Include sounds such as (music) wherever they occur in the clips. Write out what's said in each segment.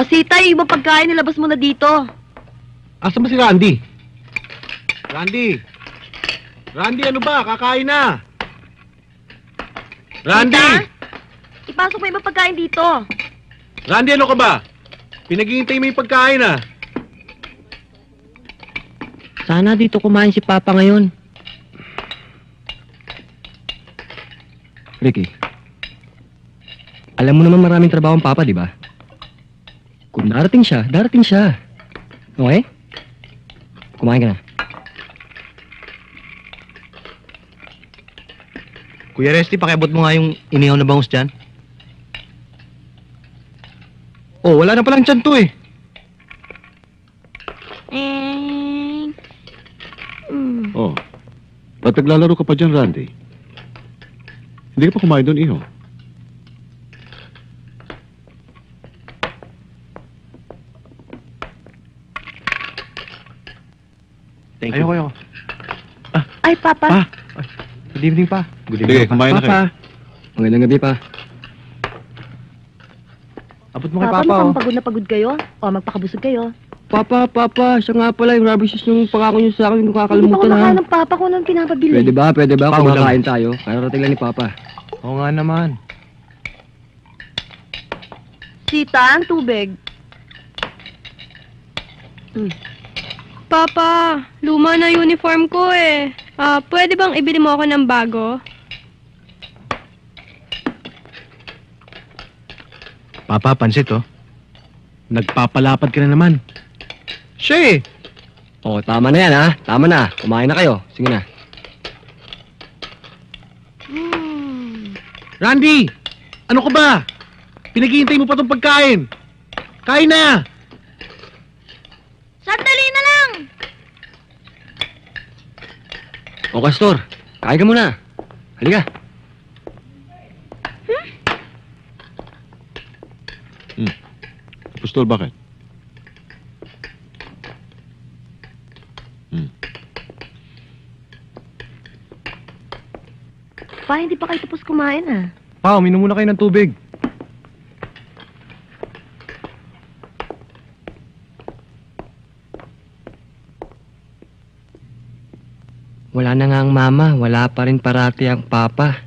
O, Sita, yung ibang pagkain nilabas mo na dito. Asa ba si Randy? Randy! Randy, ano ba? Kakain na! Randy! Sita? Ipasok mo yung ibang pagkain dito. Randy, ano ka ba? Pinaghihintay mo yung pagkain ah. Sana dito kumain si Papa ngayon. Ricky, alam mo naman maraming trabaho ang Papa, di ba? Kung darating siya, darating siya. Okay? Kumain ka na. Kuya Resty, pakiabot mo nga yung inihaw na bangus dyan. Oh, wala na palang tiyan to eh. Eh... Mm. Oh. Ba't naglalaro ka pa dyan, Randy? Hindi ka pa kumain doon, iho. Thank you. Ayoko, ayoko. Ay, Papa. Pa. Good evening pa. Good Sige, kumain na kayo. Papa, magandang gabi pa. Abot mo kay Papa, Papa, oh. mukhang pagod na pagod kayo. O, magpakabusog kayo. Papa, Papa, siya nga pala yung rubber shoes yung pangako niyo sa akin, hindi ko Hindi pa kakalimutan ha. kumakain ng Papa ko nang pinapabili. Pwede ba, pwede ba kung ulam. kakain tayo? Kararating lang ni Papa. Oo nga naman. Sita, ang tubig. Papa, luma na uniform ko eh. Ah, pwede bang ibili mo ako ng bago? Papa, pansit oh. Nagpapalapad ka na naman. Siya eh. Oh, tama na yan ha. Tama na. Kumain na kayo. Sige na. Randy! Ano ka ba? Pinaghihintay mo pa tong pagkain. Kain na! Sandali na lang! O, Castor, kain ka muna. Halika. Pustol, bakit? Pa, hindi pa kayo tapos kumain ah. Pa, uminom muna kayo ng tubig. Wala na nga ang mama. Wala pa rin parati ang papa.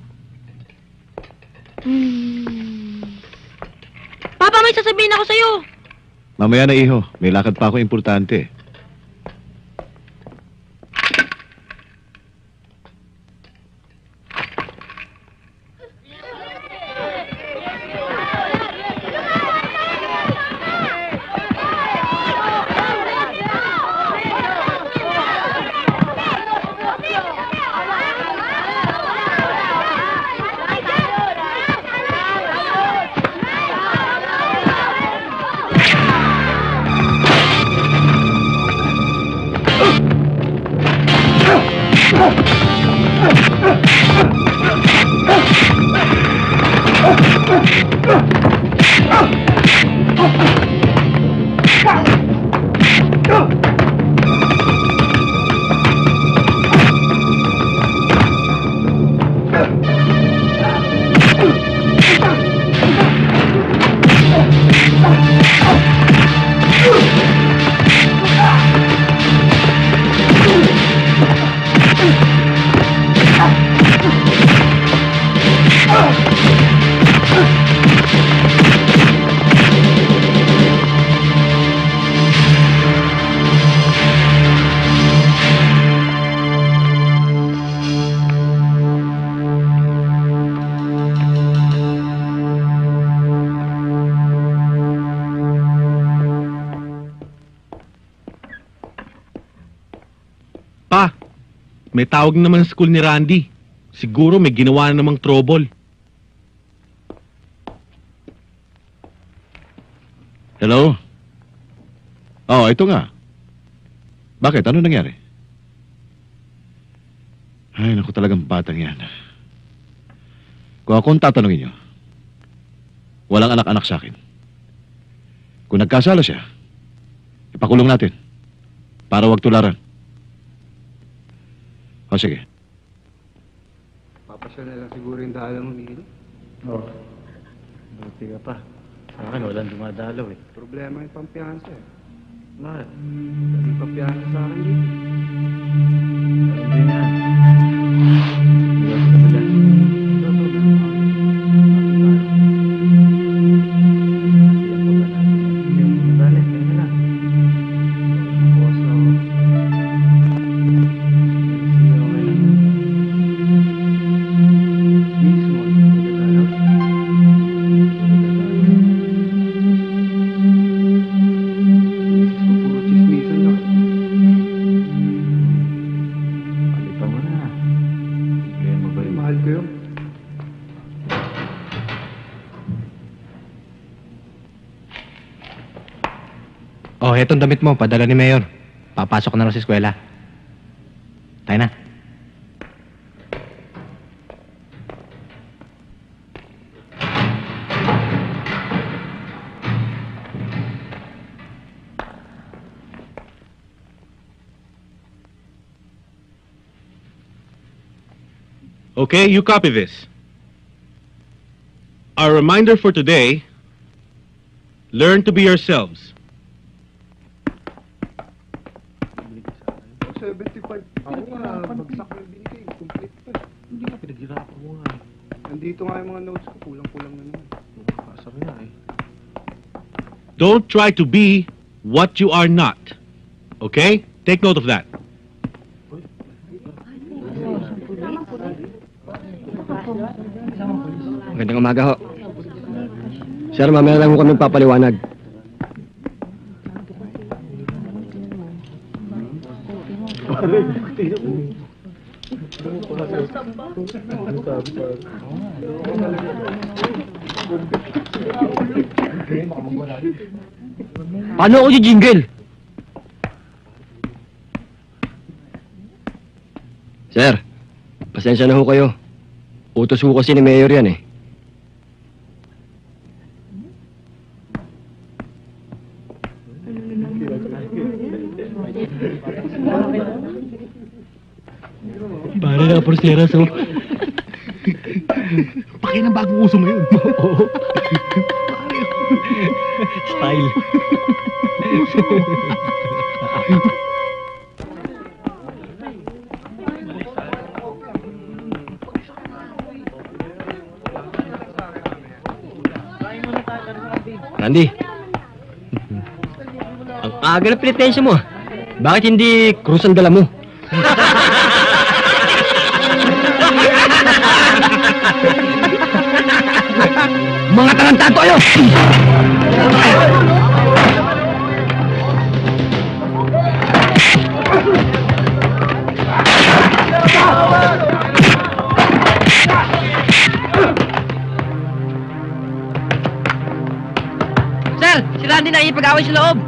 Papa, may sasabihin ako sa'yo. Mamaya na, iho. May lakad pa ako importante. May tawag naman sa school ni Randy. Siguro may ginawa na namang trouble. Hello? Oh, ito nga. Bakit? Ano nangyari? Ay, naku talagang batang yan. Kung ako tatanungin niyo, walang anak-anak sa akin. Kung nagkasala siya, ipakulong natin para wag tularan. O sige. Papasya na lang siguro yung daalan mo, Miguel. Oo. Buti ka pa. Sa akin, walang dumadalaw eh. Problema yung pampiyansa eh. Bakit? Hindi pampiyansa sa akin dito. Hindi nga. Etong damit mo, padala ni Mayor. Papasok na raw sa eskwela. Tayo na. Okay, you copy this. Our reminder for today, learn to be yourselves. 75. Ako nga, bagsak na binigay. Complete pa. Hindi nga, pinaghirapan mo nga. Nandito nga yung mga notes ko. Kulang-kulang na naman. Makasar nga eh. Don't try to be what you are not. Okay? Take note of that. Magandang umaga ho. Sir, mamaya lang ho kami papaliwanag. Paano ako jingle? Sir, pasensya na ho kayo. Utos ho kasi ni Mayor yan eh. Sera so. (laughs) Paki ng bagong uso ngayon. (laughs) Oo. Style. Randy. Ang aga na pinitensya mo. ah. Bakit hindi krus ang dala mo? Sir, si Randy na ipag-away sa loob.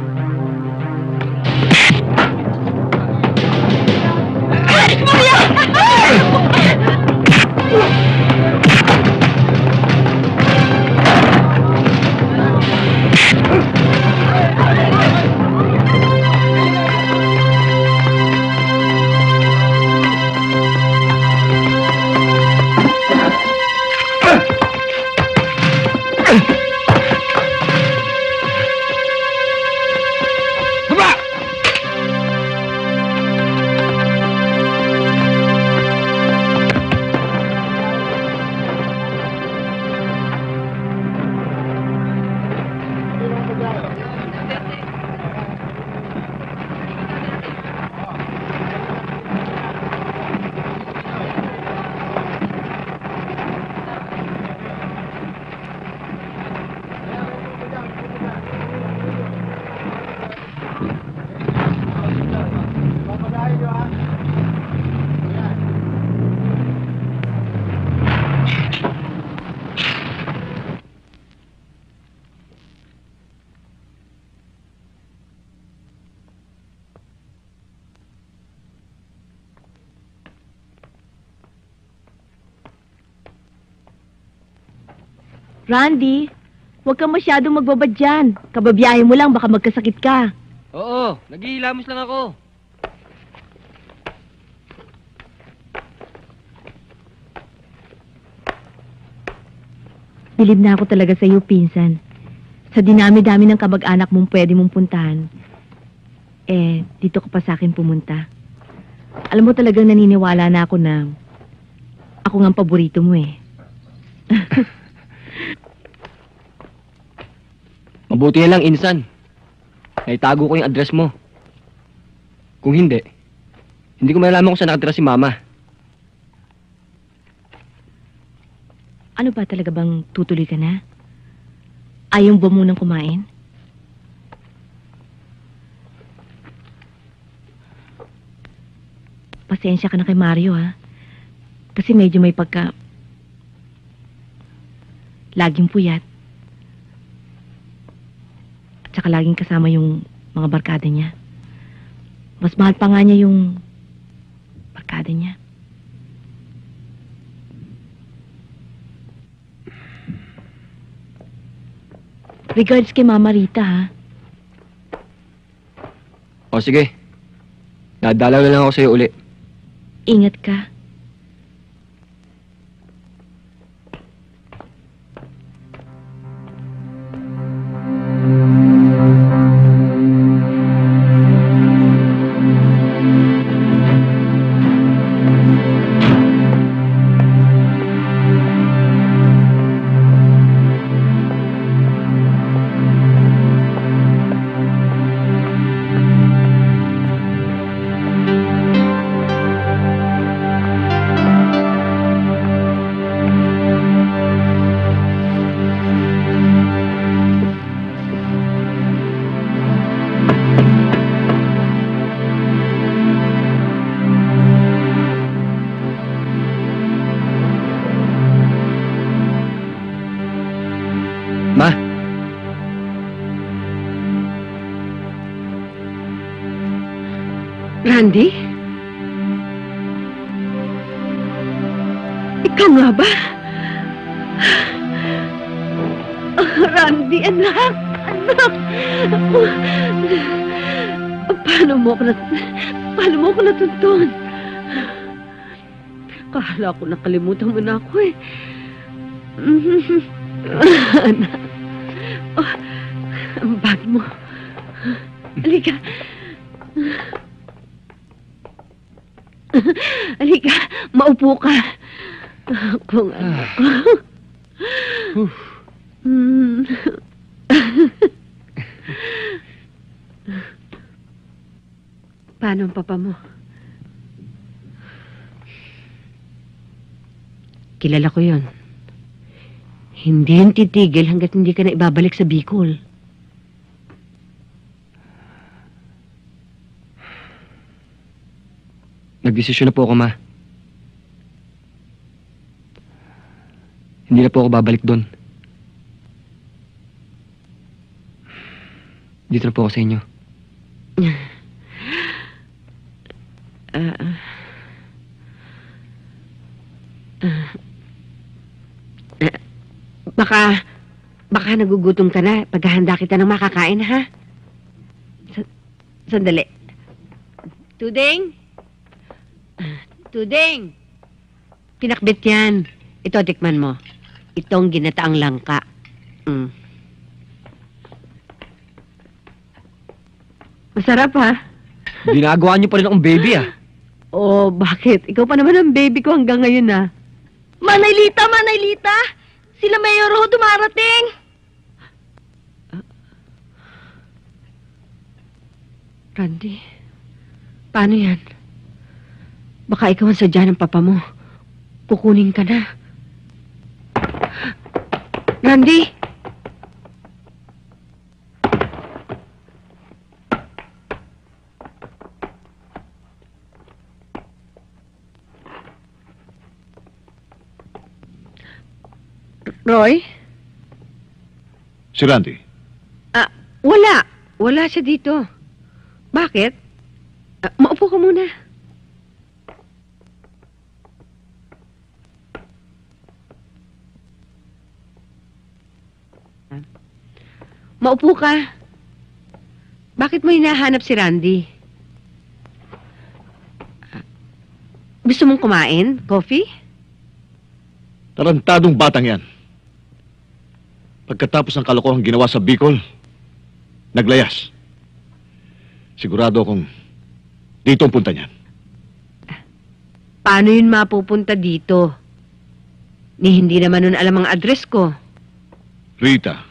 Randy, huwag kang masyadong magbabad dyan. Kababiyahe mo lang, baka magkasakit ka. Oo, naghihilamos lang ako. Bilib na ako talaga sa iyo, pinsan. Sa dinami-dami ng kamag-anak mong pwede mong puntahan, eh, dito ka pa sa akin pumunta. Alam mo talagang naniniwala na ako na ako nga ang paborito mo eh. (laughs) Mabuti na lang, insan. Naitago ko yung address mo. Kung hindi, hindi ko malalaman kung saan nakatira si mama. Ano ba talaga bang tutuloy ka na? Ayaw ba munang kumain? Pasensya ka na kay Mario ha. Kasi medyo may pagka... Laging puyat. At saka laging kasama yung mga barkada niya. Mas mahal pa nga niya yung barkada niya. Regards kay Mama Rita, ha? O sige, dadalaw na lang ako sa'yo uli. Ingat ka. Kala ko nakalimutan mo na ako eh. anak. (laughs) Oh, ang bag mo. Halika. Halika, maupo ka. Kung ano ko. Hmm. (laughs) Paano ang papa mo? Kilala ko yon. Hindi yun titigil hanggat hindi ka na ibabalik sa Bicol. nagdesisyon na po ako, ma. Hindi na po ako babalik doon. Dito na po ako sa inyo. Ah, ah. Baka, baka nagugutom ka na. Paghahanda kita ng makakain, ha? Sa- sandali. Tuding? Tuding! Pinakbit yan. Ito, tikman mo. Itong ginataang langka. Mm. Masarap, ha? Ginagawa niyo pa rin akong baby, ah. (gasps) Oh, bakit? Ikaw pa naman ang baby ko hanggang ngayon, ah. Manaylita, Manaylita! Sila Mayor ho dumarating! Randy, paano yan? Baka ikaw ang sadya ng papa mo. Kukunin ka na. Randy! Roy? Si Randy, Ah, wala. Wala siya dito. Bakit? Ah, maupo ka muna. Maupo ka. Bakit mo hinahanap si Randy? Ah, Gusto mong kumain? Coffee? tarantadong batang yan. Pagkatapos ng kalokohang ginawa sa Bicol, naglayas. Sigurado akong dito ang punta niyan. Paano yun mapupunta dito? Ni hindi naman nun alam ang address ko. Rita,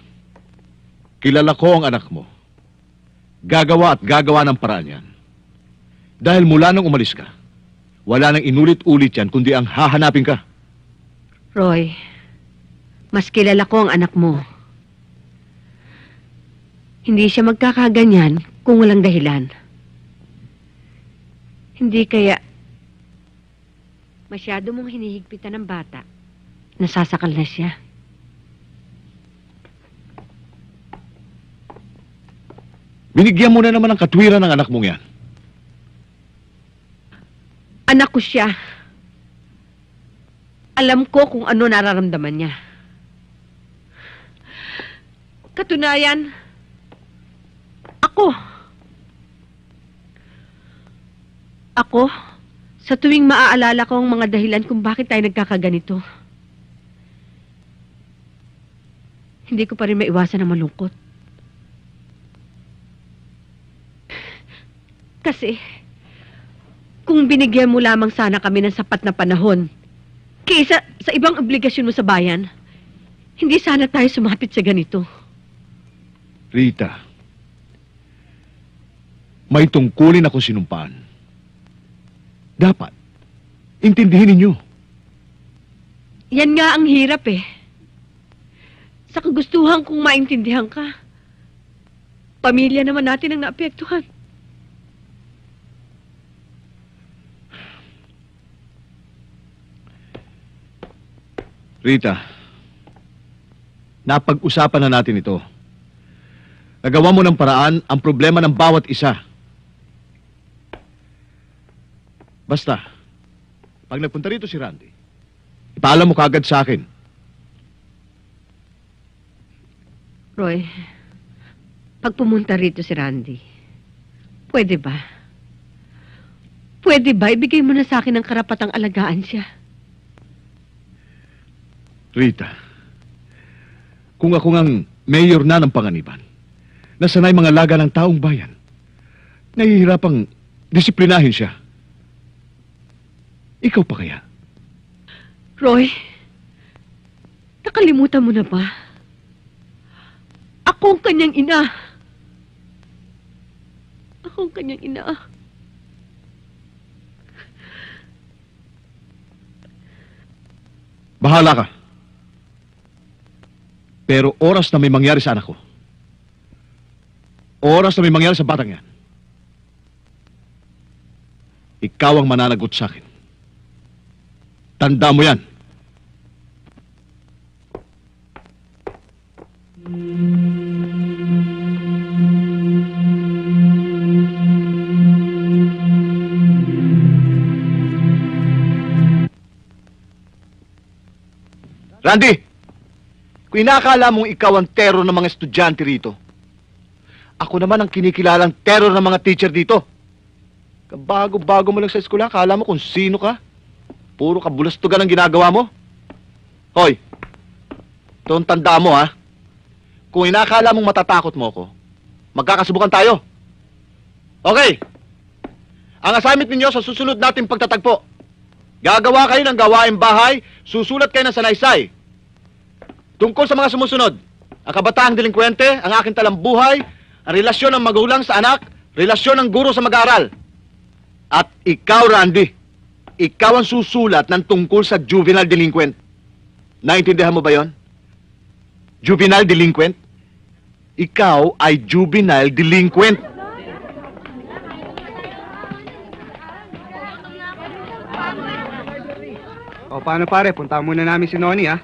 kilala ko ang anak mo. Gagawa at gagawa ng paraan yan. Dahil mula nang umalis ka, wala nang inulit-ulit yan kundi ang hahanapin ka. Roy, mas kilala ko ang anak mo. Hindi siya magkakaganyan kung walang dahilan. Hindi kaya masyado mong hinihigpitan ng bata. Nasasakal na siya. Binigyan mo na naman ng katwiran ng anak mong yan. Anak ko siya. Alam ko kung ano nararamdaman niya. Katunayan, ako. Ako, sa tuwing maaalala ko ang mga dahilan kung bakit tayo nagkakaganito, hindi ko pa rin maiwasan na malungkot. Kasi, kung binigyan mo lamang sana kami ng sapat na panahon, kaysa sa ibang obligasyon mo sa bayan, hindi sana tayo sumapit sa ganito. Rita, may tungkulin akong sinumpaan. Dapat, intindihin ninyo. Yan nga ang hirap eh. Sa kagustuhan kong maintindihan ka. Pamilya naman natin ang naapektuhan. Rita, napag-usapan na natin ito. Nagawa mo ng paraan ang problema ng bawat isa. Basta, pag nagpunta rito si Randy, ipaalam mo kagad sa akin. Roy, pag pumunta rito si Randy, pwede ba? Pwede ba ibigay mo na sa akin ang karapatang alagaan siya? Rita, kung ako ngang mayor na ng panganiban, na sanay mga laga ng taong bayan, nahihirapang disiplinahin siya. Ikaw pa kaya? Roy, nakalimutan mo na ba? Ako ang kanyang ina. Ako ang kanyang ina. Bahala ka. Pero oras na may mangyari sa anak ko, oras na may mangyari sa batang yan, ikaw ang mananagot sa akin. Tanda mo yan. Randy! Kung inakala mong ikaw ang terror ng mga estudyante rito, ako naman ang kinikilalang terror ng mga teacher dito. Kabago-bago mo lang sa eskwela, kala mo kung sino ka? Puro kabulastugan ang ginagawa mo? Hoy, ito ang tandaan mo ha. Kung inakala mong matatakot mo ako, magkakasubukan tayo. Okay. Ang assignment ninyo sa susunod nating pagtatagpo. Gagawa kayo ng gawaing bahay, susulat kayo ng sanaysay. Tungkol sa mga sumusunod, ang kabataang delinkwente, ang aking talambuhay, relasyon ng magulang sa anak, relasyon ng guro sa mag-aaral. At ikaw, Randy, ikaw ang susulat ng tungkol sa juvenile delinquent. Naintindihan mo ba yon? Juvenile delinquent? Ikaw ay juvenile delinquent. O paano pare, punta muna namin si Noni ha.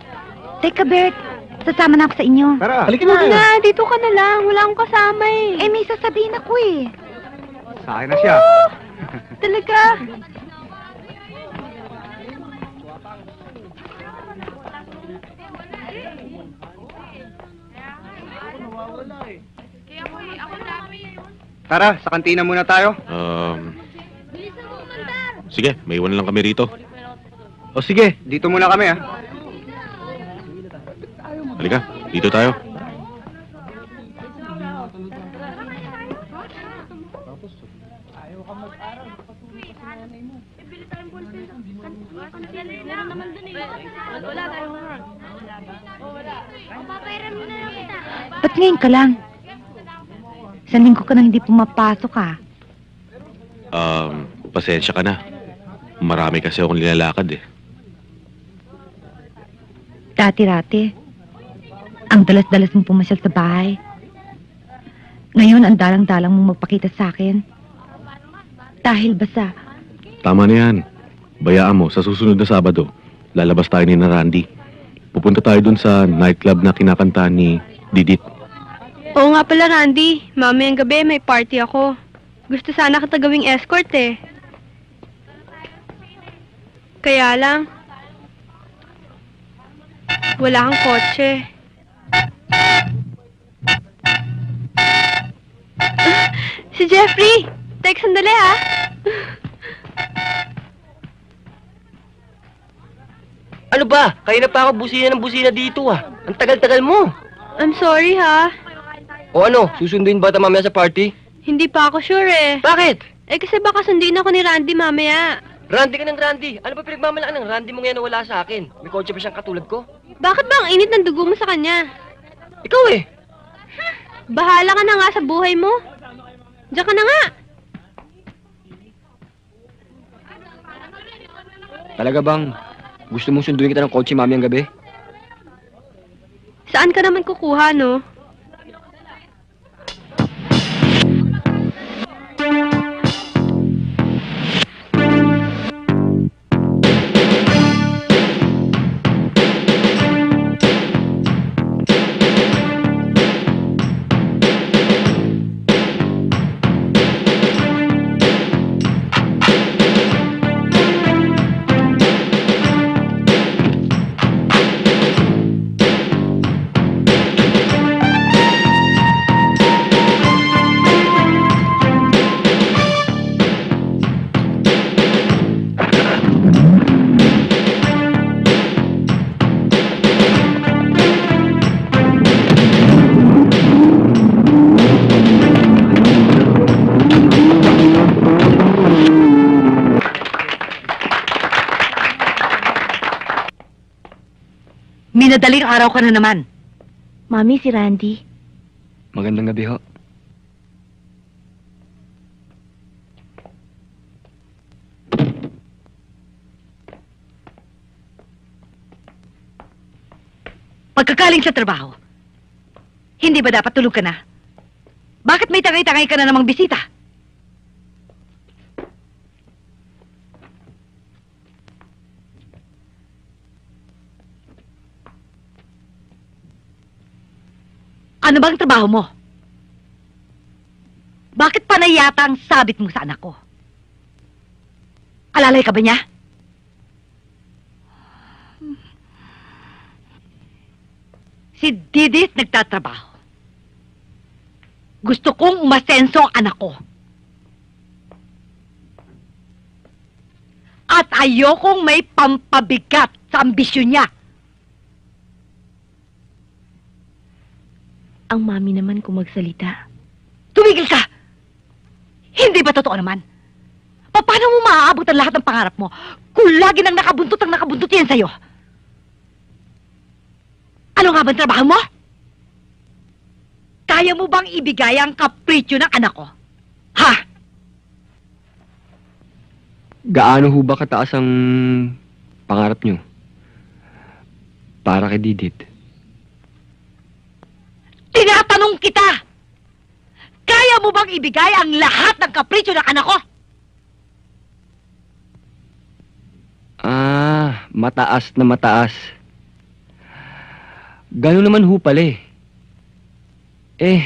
Teka, Bert. Sasama na ako sa inyo. Tara. Halika Huwag na, dito ka na lang. Wala akong kasama eh. Eh, may sasabihin ako eh. Sa akin na siya. Talaga. Tara, sa kantina muna tayo. Um, sige, may iwan lang kami rito. O sige, dito muna kami ha. Halika. Dito tayo. Ba't ngayon ka lang? Isang linggo ka nang hindi pumapasok ah. Um, pasensya ka na. Marami kasi akong nilalakad eh. Dati-rati. Ang dalas-dalas mong pumasyal sa bahay. Ngayon, ang dalang-dalang mong magpakita sa akin. Dahil ba sa... Tama na yan. Bayaan mo, sa susunod na Sabado, lalabas tayo ni na Randy. Pupunta tayo dun sa nightclub na kinakanta ni Didit. Oo nga pala, Randy. Mamayang gabi, may party ako. Gusto sana kita gawing escort eh. Kaya lang, wala kang kotse. Ah, (laughs) si Jeffrey! Tek, sandali ha. Ano ba? Kaya na pa ako busina ng busina dito ah. Ang tagal-tagal mo. I'm sorry ha. O ano, susunduin ba tayo mamaya sa party? Hindi pa ako sure eh. Bakit? Eh kasi baka sundin ako ni Randy mamaya. Randy ka ng Randy. Ano ba pinagmamalaan ng Randy mo ngayon na wala sa akin? May kotse pa siyang katulad ko? Bakit ba ang init ng dugo mo sa kanya? Ikaw eh. Bahala ka na nga sa buhay mo. Diyan ka na nga. Talaga bang gusto mong sunduin kita ng kotse mami ang gabi? Saan ka naman kukuha, no? Minadaling araw ka na naman. Mami, si Randy. Magandang gabi ho. Pagkakaling sa trabaho, hindi ba dapat tulog ka na? Bakit may tangay-tangay ka na namang bisita? Ano bang trabaho mo? Bakit panay yata ang sabit mo sa anak ko? Alalay ka ba niya? Si Didit nagtatrabaho. Gusto kong umasenso ang anak ko. At ayokong may pampabigat sa ambisyon niya. Ang mami naman kung magsalita. Tumigil ka! Hindi ba totoo naman? Pa- Paano mo maaabot ang lahat ng pangarap mo kung lagi nang nakabuntot ang nakabuntot yan sa'yo? Ano nga ba trabaho mo? Kaya mo bang ibigay ang kapritsyo ng anak ko? Ha? Gaano ho ba kataas ang pangarap nyo? Para kay Didit. Tinatanong kita! Kaya mo bang ibigay ang lahat ng kapritsyo ng anak ko? Ah, mataas na mataas. Gano'n naman ho pala eh. Eh,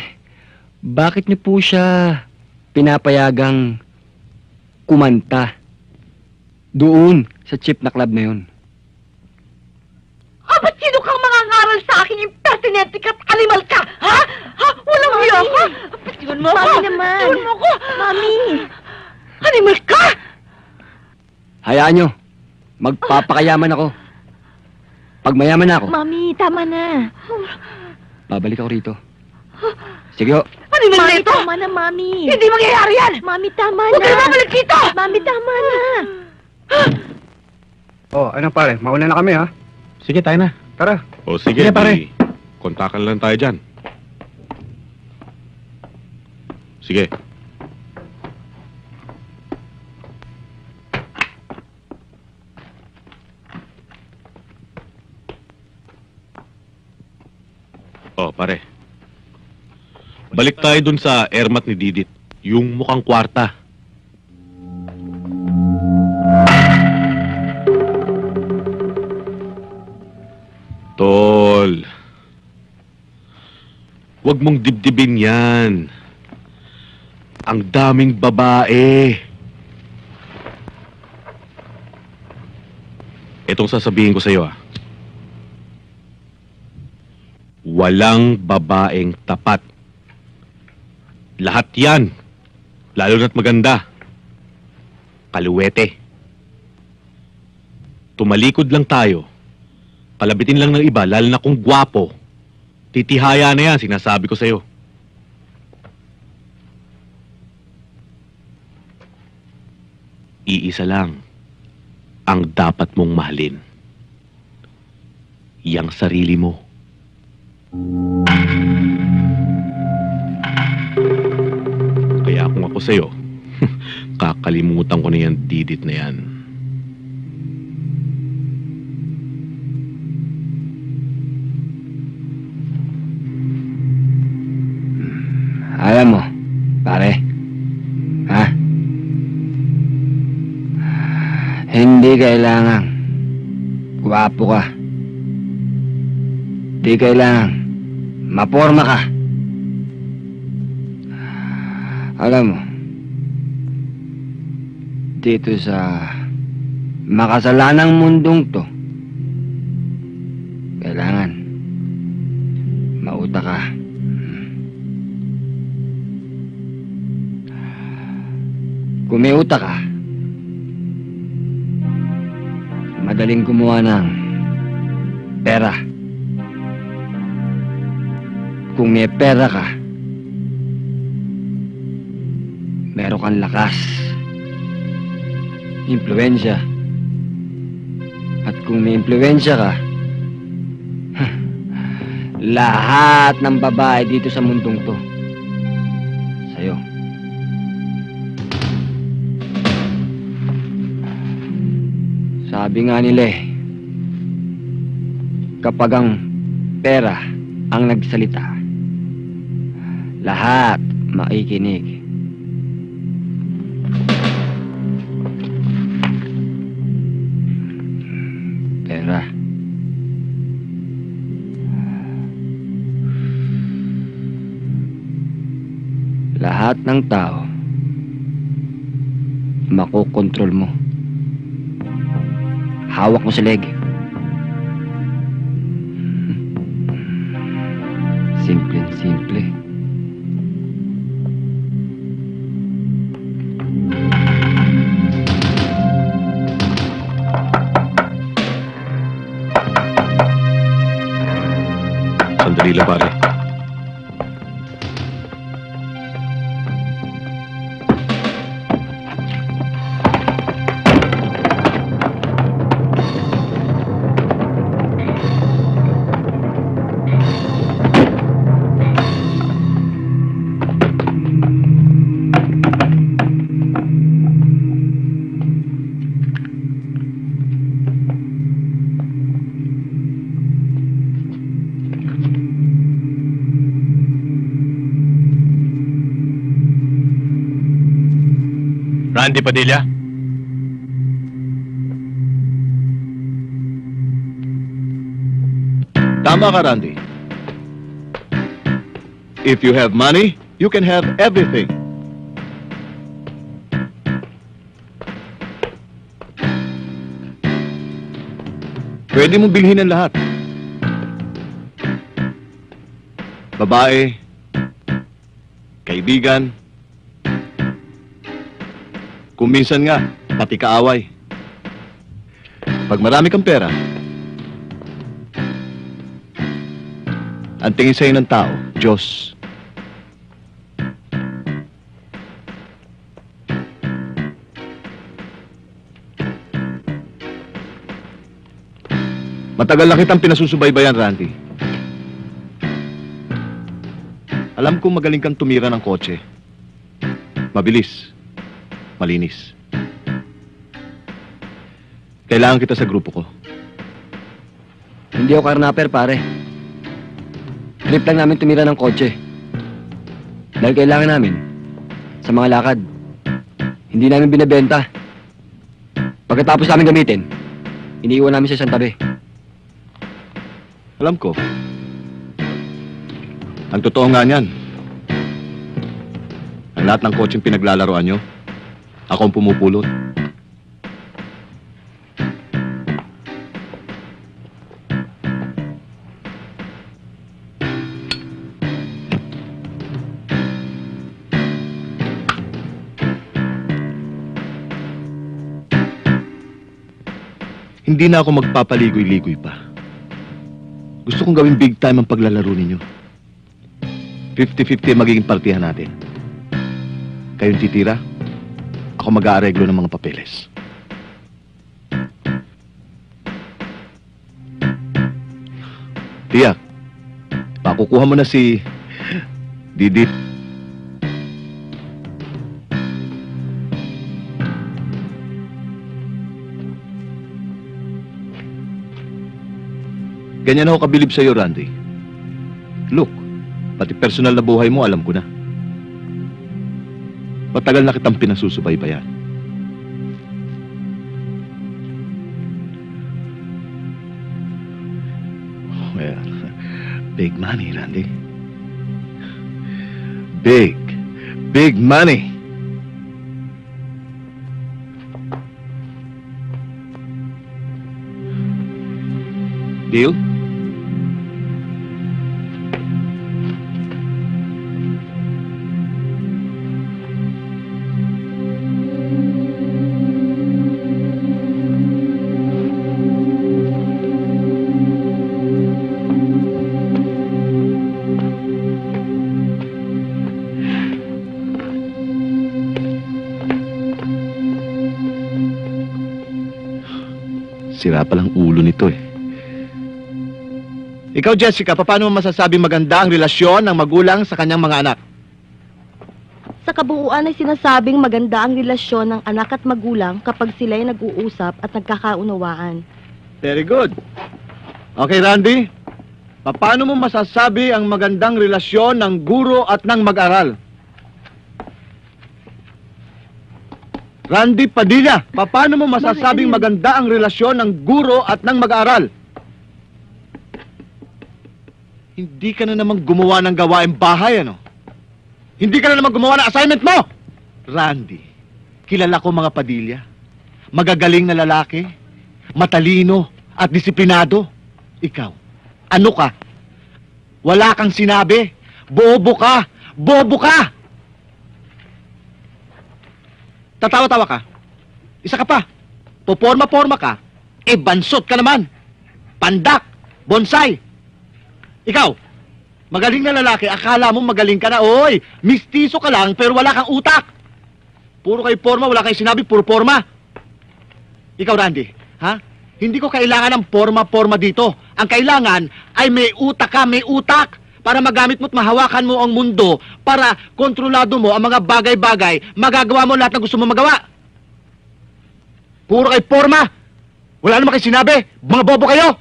bakit niyo po siya pinapayagang kumanta doon sa chip na club na yun? Ah, ba't sino kang mangangaral sa akin yung pertinente ka't animal ka? Ha? Ha? Walang hiya ka? Pitiwan mo ako! Mami naman. Pitiwan mo ako! Mami! Animal ka? Hayaan nyo, magpapakayaman ako. Pag mayaman na ako, Mami, tama na. babalik ako rito. Sige ho. Ano yung Mami, ito? tama na, Mami. Hindi mangyayari yan! Mami, tama Huwag na. ka na babalik dito! Mami, tama na. Oh, ano pare? Mauna na kami ha. Sige, tayo na. Tara. O sige, Sige, pare. di, kontakan lang tayo dyan. Sige. Oh, pare. Balik tayo dun sa airmat ni Didit. Yung mukhang kwarta. Tol. Huwag mong dibdibin yan. Ang daming babae. Itong sasabihin ko sa iyo ah. Walang babaeng tapat. Lahat yan. Lalo na't maganda. Kaluwete. Tumalikod lang tayo. Kalabitin lang ng iba, lalo na kung gwapo. Titihaya na yan, sinasabi ko sa'yo. Iisa lang ang dapat mong mahalin. Yang sarili mo. Kaya kung ako sa'yo, (laughs) kakalimutan ko na yan didit na yan. Alam mo, pare. Ha? Hindi kailangan. Gwapo ka. Hindi kailangan. Maporma ka. Alam mo, dito sa makasalanang mundong to, kailangan mauta ka. Kung may utak ka, madaling gumawa ng pera. Kung may pera ka, meron kang lakas, impluensya. At kung may impluensya ka, (laughs) lahat ng babae dito sa mundong to, Sabi nga nila eh, kapag ang pera ang nagsalita, lahat makikinig. Pera. Lahat ng tao, makokontrol mo. Hawak mo sa leg. Randy Padilla? Tama ka, Randy. If you have money, you can have everything. Pwede mong bilhin ang lahat. Babae, kaibigan, kung minsan nga, pati kaaway. Pag marami kang pera, Ang tingin sa'yo ng tao, Diyos. Matagal na kitang pinasusubaybayan, Randy. Alam kong magaling kang tumira ng kotse. Mabilis. Malinis. Kailangan kita sa grupo ko. Hindi ako karnaper, pare. Trip lang namin tumira ng kotse. Dahil kailangan namin, sa mga lakad, hindi namin binebenta. Pagkatapos namin gamitin, iniiwan namin sa isang tabi. Alam ko. Ang totoo nga niyan. Ang lahat ng kotseng pinaglalaroan nyo, ako ang pumupulot. Hindi na ako magpapaligoy-ligoy pa. Gusto kong gawing big time ang paglalaro ninyo. 50-50 ang magiging partihan natin. Kayong titira, ako mag-aareglo ng mga papeles. Tiyak, pakukuha mo na si Didit. Ganyan ako kabilib sa'yo, Randy. Look, pati personal na buhay mo, alam ko na. Matagal na kitang pinasusubaybayan. Well, big money, Randy. Big, big money. Deal? Sira palang ulo nito eh. Ikaw, Jessica, paano mo masasabi maganda ang relasyon ng magulang sa kanyang mga anak? Sa kabuuan ay sinasabing maganda ang relasyon ng anak at magulang kapag sila'y nag-uusap at nagkakaunawaan. Very good. Okay, Randy. Paano mo masasabi ang magandang relasyon ng guro at ng mag-aral? Randy Padilla, paano mo masasabing maganda ang relasyon ng guro at ng mag-aral? Hindi ka na naman gumawa ng gawaing bahay, ano? Hindi ka na naman gumawa ng assignment mo! Randy, kilala ko mga Padilla. Magagaling na lalaki, matalino at disiplinado. Ikaw, ano ka? Wala kang sinabi. Bobo ka! Bobo ka! Tatawa-tawa ka. Isa ka pa. Poporma-porma ka. Eh, bansot ka naman. Pandak. Bonsai. Ikaw, magaling na lalaki, akala mo magaling ka na. Oy, mistiso ka lang, pero wala kang utak. Puro kay forma, wala kay sinabi, puro forma. Ikaw, Randy, ha? Hindi ko kailangan ng forma-forma dito. Ang kailangan ay may utak ka, may utak para magamit mo at mahawakan mo ang mundo para kontrolado mo ang mga bagay-bagay, magagawa mo lahat ng gusto mo magawa. Puro kay forma. Wala naman kayo sinabi. Mga bobo kayo.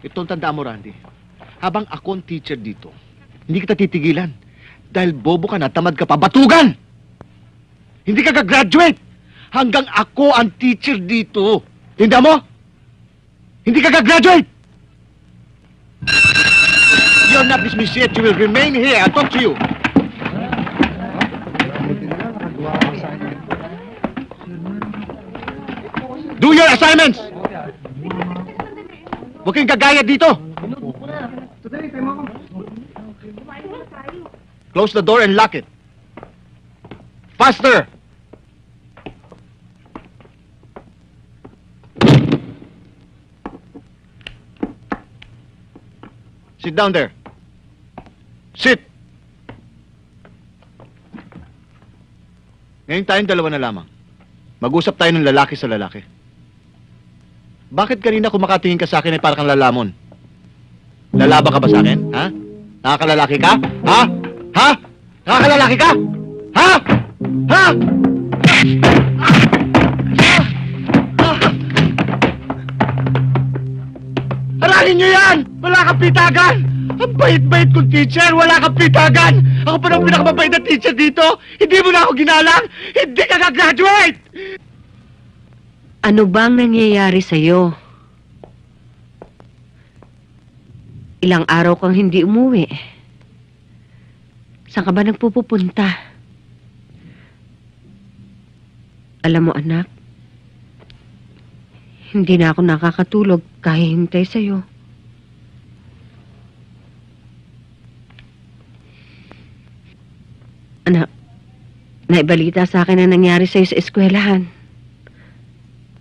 Ito ang tanda mo, Randy. Habang ako ang teacher dito, hindi kita titigilan. Dahil bobo ka na, tamad ka pa, batugan! Hindi ka gagraduate hanggang ako ang teacher dito. Tinda mo? Hindi ka gagraduate! You're not dismissed yet. You will remain here. I'll talk to you. Do your assignments! Huwag kayong gagaya dito! Close the door and lock it. Faster! Sit down there. Sit! Ngayon tayong dalawa na lamang. Mag-usap tayo ng lalaki sa lalaki. Bakit kanina kumakatingin ka sa akin ay parang kang lalamon? Lalaban ka ba sa akin? Ha? Nakakalalaki ka? Ha? Ha? Nakakalalaki ka? Ha? Ha? Harangin niyo yan! Wala kang pitagan! Ang bait-bait kong teacher! Wala kang pitagan! Ako pa ng pinakamabait na teacher dito! Hindi mo na ako ginalang! Hindi ka gagraduate! Ano bang nangyayari sa'yo? Ilang araw kang hindi umuwi. Saan ka ba nagpupupunta? Alam mo, anak, hindi na ako nakakatulog kahihintay sa'yo. Anak, naibalita sa akin ang nangyari sa'yo sa eskwelahan.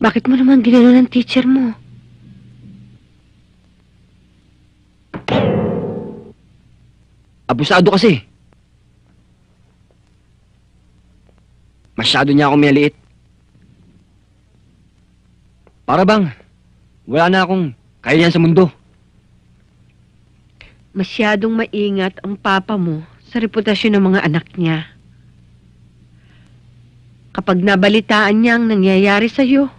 Bakit mo naman ginano ng teacher mo? Abusado kasi. Masyado niya ako minaliit. Para bang, wala na akong kaya sa mundo. Masyadong maingat ang papa mo sa reputasyon ng mga anak niya. Kapag nabalitaan niya ang nangyayari sa'yo,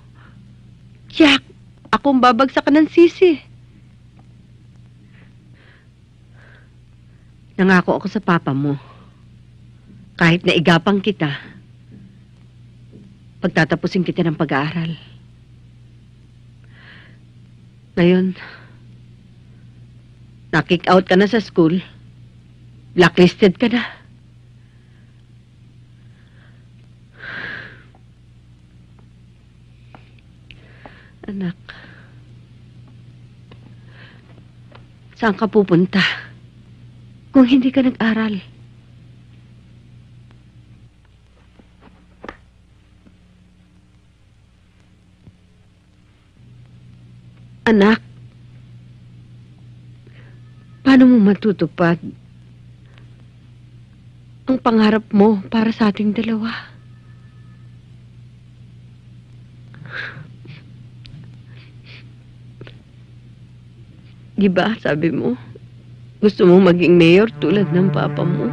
Jack, akong babagsakan ng sisi. Nangako ako sa papa mo. Kahit na igapang kita, pagtatapusin kita ng pag-aaral. Ngayon, na-kick out ka na sa school, blacklisted ka na. Anak, saan ka pupunta? Kung hindi ka nag-aral. Anak, paano mo matutupad ang pangarap mo para sa ating dalawa? Di ba, sabi mo, gusto mo maging mayor tulad ng papa mo?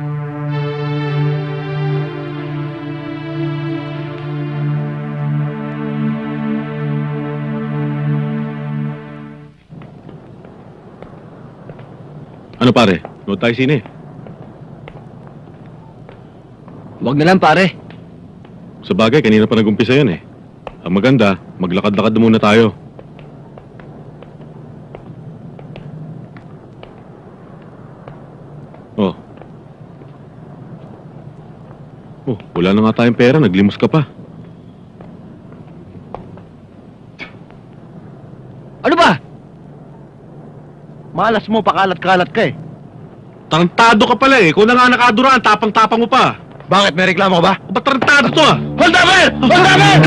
Ano pare? Nood tayo sine. Huwag na lang pare. Sa bagay, kanina pa nag-umpisa yan eh. Ang maganda, maglakad-lakad na muna tayo. Oh. Oh, wala na nga tayong pera, naglimos ka pa. Ano ba? Malas mo, pakalat-kalat ka eh. Tarantado ka pala eh. Kung na nga nakaduraan, tapang-tapang mo pa. Bakit? May reklamo ka ba? Ba't tarantado to ah? Hold up it! Hold up it!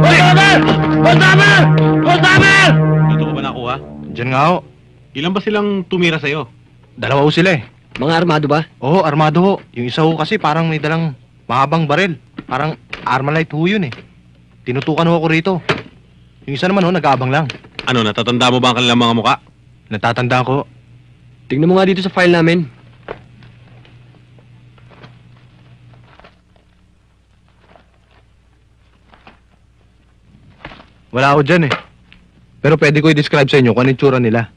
Hold up it! Hold up it! Hold up it! Dito ko ba nakuha? Diyan nga ho. Ilan ba silang tumira sa'yo? Dalawa ho sila eh. Mga armado ba? Oo, armado ho. Yung isa ho kasi parang may dalang mahabang baril. Parang Armalite ho yun eh. Tinutukan ho ako rito. Yung isa naman ho, nag-aabang lang. Ano, natatanda mo ba ang kanilang mga muka? Natatandaan ko. Tingnan mo nga dito sa file namin. Wala ako dyan eh. Pero pwede ko i-describe sa inyo kung ano tsura nila.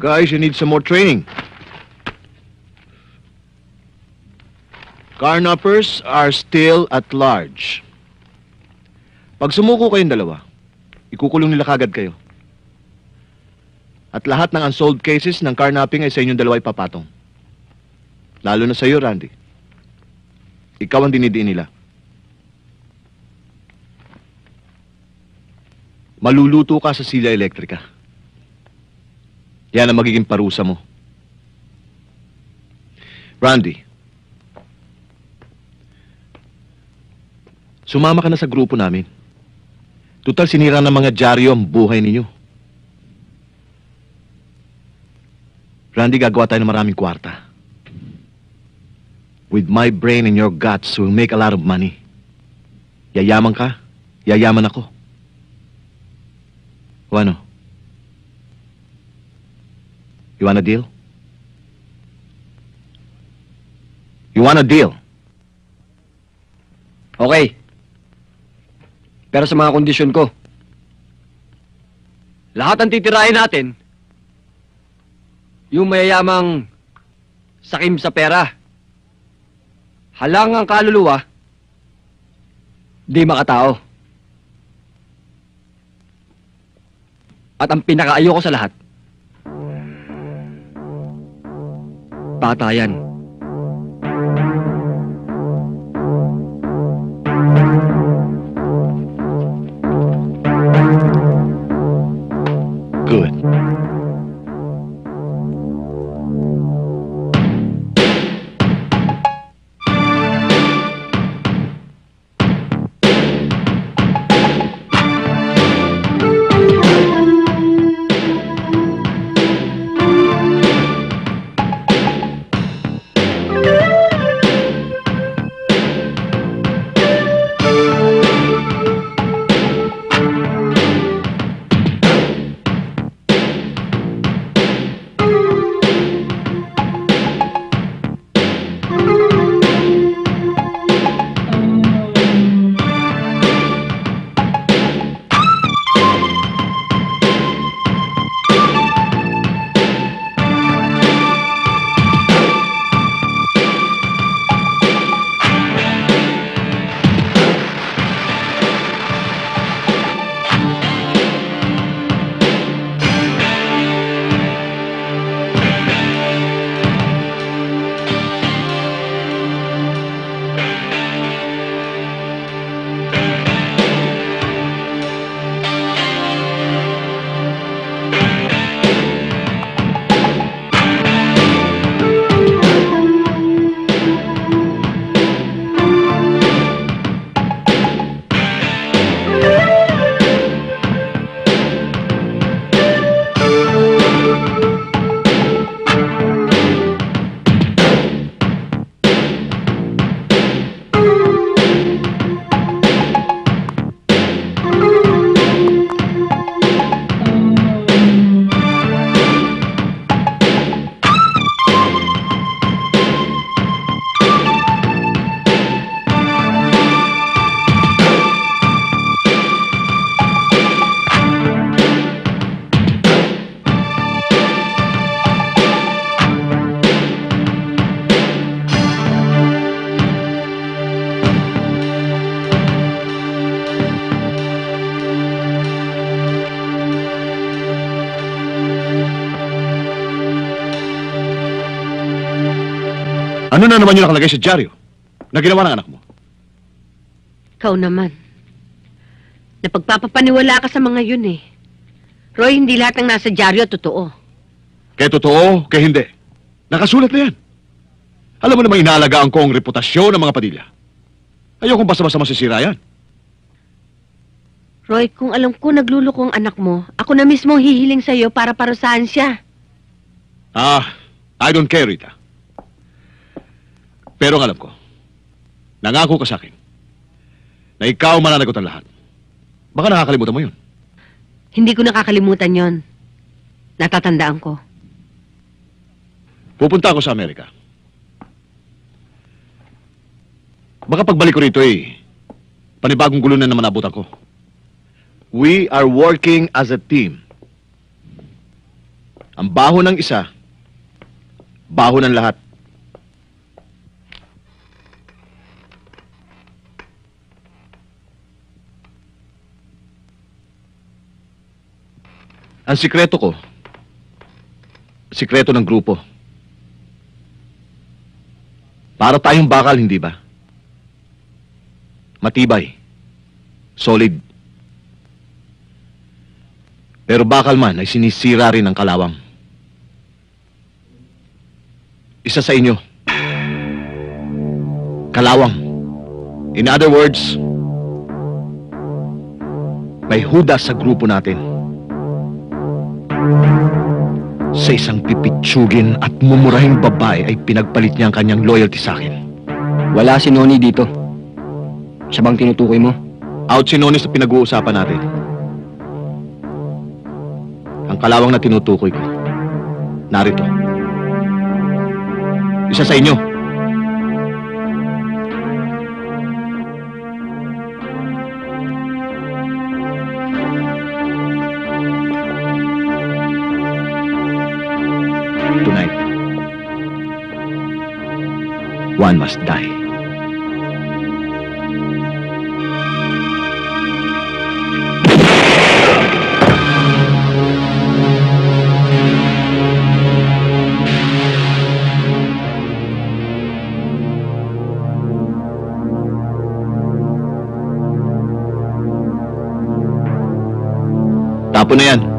Guys, you need some more training. Carnappers are still at large. Pag sumuko kayong dalawa, ikukulong nila kagad kayo. At lahat ng unsolved cases ng carnapping ay sa inyong dalawa ipapatong. Lalo na sa iyo, Randy. Ikaw ang dinidiin nila. Maluluto ka sa sila elektrika. Yan ang magiging parusa mo. Randy, sumama ka na sa grupo namin. Tutal sinira ng mga dyaryo ang buhay ninyo. Randy, gagawa tayo ng maraming kwarta. With my brain and your guts, we'll make a lot of money. Yayaman ka, yayaman ako. O ano? You want a deal? You want a deal? Okay. Pero sa mga kondisyon ko. Lahat ang titirahin natin, yung mayayamang sakim sa pera, halangang kaluluwa, di makatao. At ang pinakaayoko sa lahat, patayan. Good. Ano na naman yung nakalagay sa dyaryo na ginawa ng anak mo? Ikaw naman. Napagpapapaniwala ka sa mga yun eh. Roy, hindi lahat ng nasa dyaryo totoo. Kaya totoo, kaya hindi. Nakasulat na yan. Alam mo naman inaalagaan ko ang reputasyon ng mga padilya. Ayokong basta-basta masisira yan. Roy, kung alam ko nagluloko ang anak mo, ako na mismo hihiling sa'yo para parusahan siya. Ah, I don't care, Rita. Pero ang alam ko, nangako ka sa akin na ikaw mananagot ang lahat. Baka nakakalimutan mo yun. Hindi ko nakakalimutan yon. Natatandaan ko. Pupunta ako sa Amerika. Baka pagbalik ko rito eh, panibagong gulo na naman abutan ko. We are working as a team. Ang baho ng isa, baho ng lahat. Ang sikreto ko, sikreto ng grupo. Para tayong bakal, hindi ba? Matibay. Solid. Pero bakal man ay sinisira rin ng kalawang. Isa sa inyo. Kalawang. In other words, may huda sa grupo natin. Sa isang pipitsugin at mumurahing babae ay pinagpalit niya ang kanyang loyalty sa akin. Wala si Noni dito. Siya bang tinutukoy mo? Out si Noni sa pinag-uusapan natin. Ang kalawang na tinutukoy ko, narito. Isa sa inyo. One must die. Tapo na yan.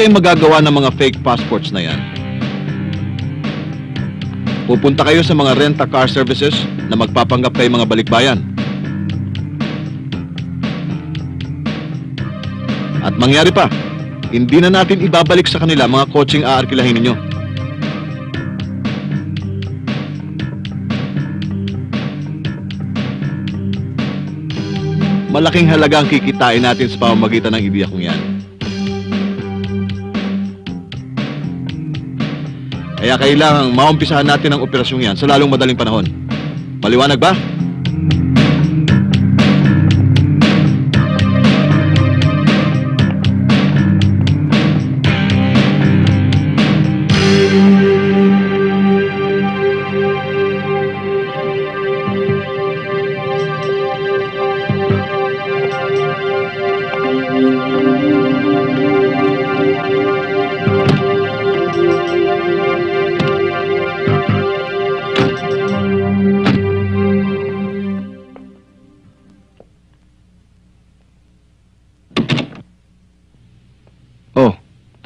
Ang magagawa ng mga fake passports na yan. Pupunta kayo sa mga rent-a-car services na magpapanggap kayo mga balikbayan. At mangyari pa, hindi na natin ibabalik sa kanila mga coaching aarkilahin ninyo. Malaking halaga ang kikitain natin sa pamamagitan ng ibiya kong yan. Kaya kailangang maumpisahan natin ang operasyong yan sa lalong madaling panahon. Maliwanag ba?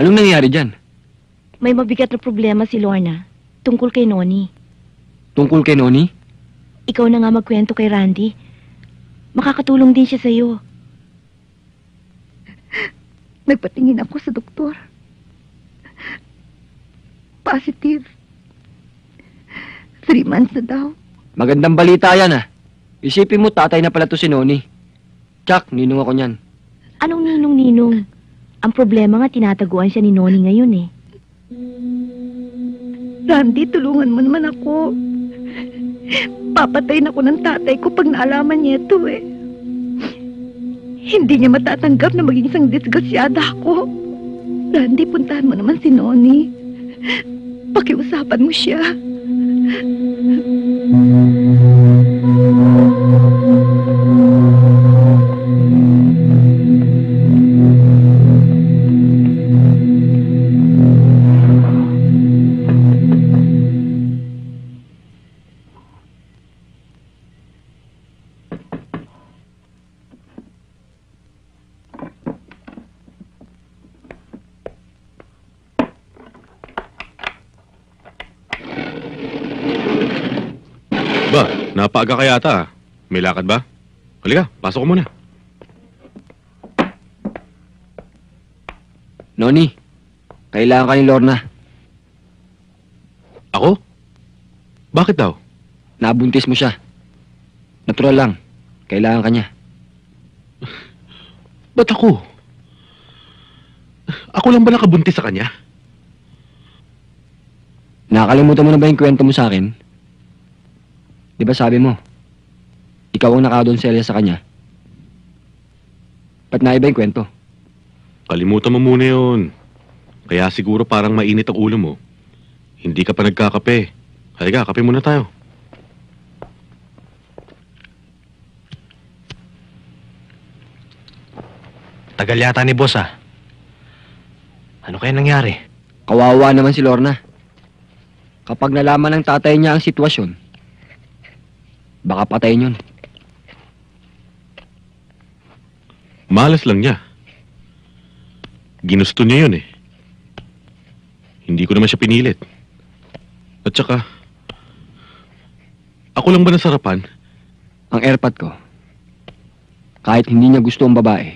Anong nangyayari dyan? May mabigat na problema si Lorna tungkol kay Noni. Tungkol kay Noni? Ikaw na nga magkwento kay Randy. Makakatulong din siya sa'yo. (laughs) Nagpatingin ako sa doktor. Positive. Three months na daw. Magandang balita yan ah. Isipin mo tatay na pala to si Noni. Chuck, ninong ako niyan. Anong ninong-ninong? Ang problema nga, tinataguan siya ni Noni ngayon eh. Randy, tulungan mo naman ako. Papatayin ako ng tatay ko pag naalaman niya ito eh. Hindi niya matatanggap na maging isang disgrasyada ako. Randy, puntahan mo naman si Noni. Pakiusapan mo siya. Ba, napaaga ka yata. ah. May lakad ba? Halika, pasok ko muna. Noni, kailangan ka ni Lorna. Ako? Bakit daw? Nabuntis mo siya. Natural lang. Kailangan ka niya. 啊 (sighs) Ba't ako? Ako lang ba nakabuntis sa kanya? Nakakalimutan mo na ba yung kwento mo sa akin? Di ba sabi mo, ikaw ang nakadonselya sa kanya? Ba't naiba yung kwento? Kalimutan mo muna yun. Kaya siguro parang mainit ang ulo mo. Hindi ka pa nagkakape. Halika, kape muna tayo. Tagal yata ni boss ah. Ano kaya nangyari? Kawawa naman si Lorna. Kapag nalaman ng tatay niya ang sitwasyon, baka patayin yun. Malas lang niya. Ginusto niya yun eh. Hindi ko naman siya pinilit. At saka, ako lang ba nasarapan? Ang airpad ko, kahit hindi niya gusto ang babae,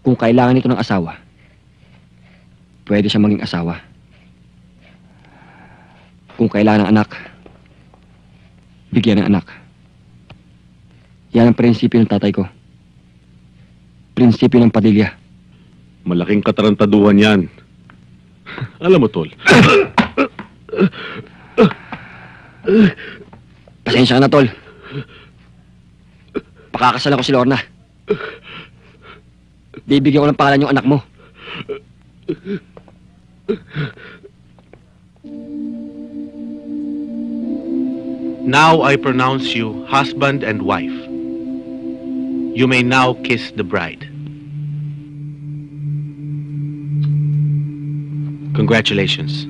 kung kailangan ito ng asawa, pwede siya maging asawa. Kung kailangan ng anak, bigyan ng anak. Yan ang prinsipyo ng tatay ko. Prinsipyo ng padilya. Malaking katarantaduhan yan. Alam mo, Tol, Pasensya ka na, tol. Pakakasal ako si Lorna. Bibigyan ko ng pangalan yung anak mo. Now I pronounce you husband and wife. You may now kiss the bride. Congratulations.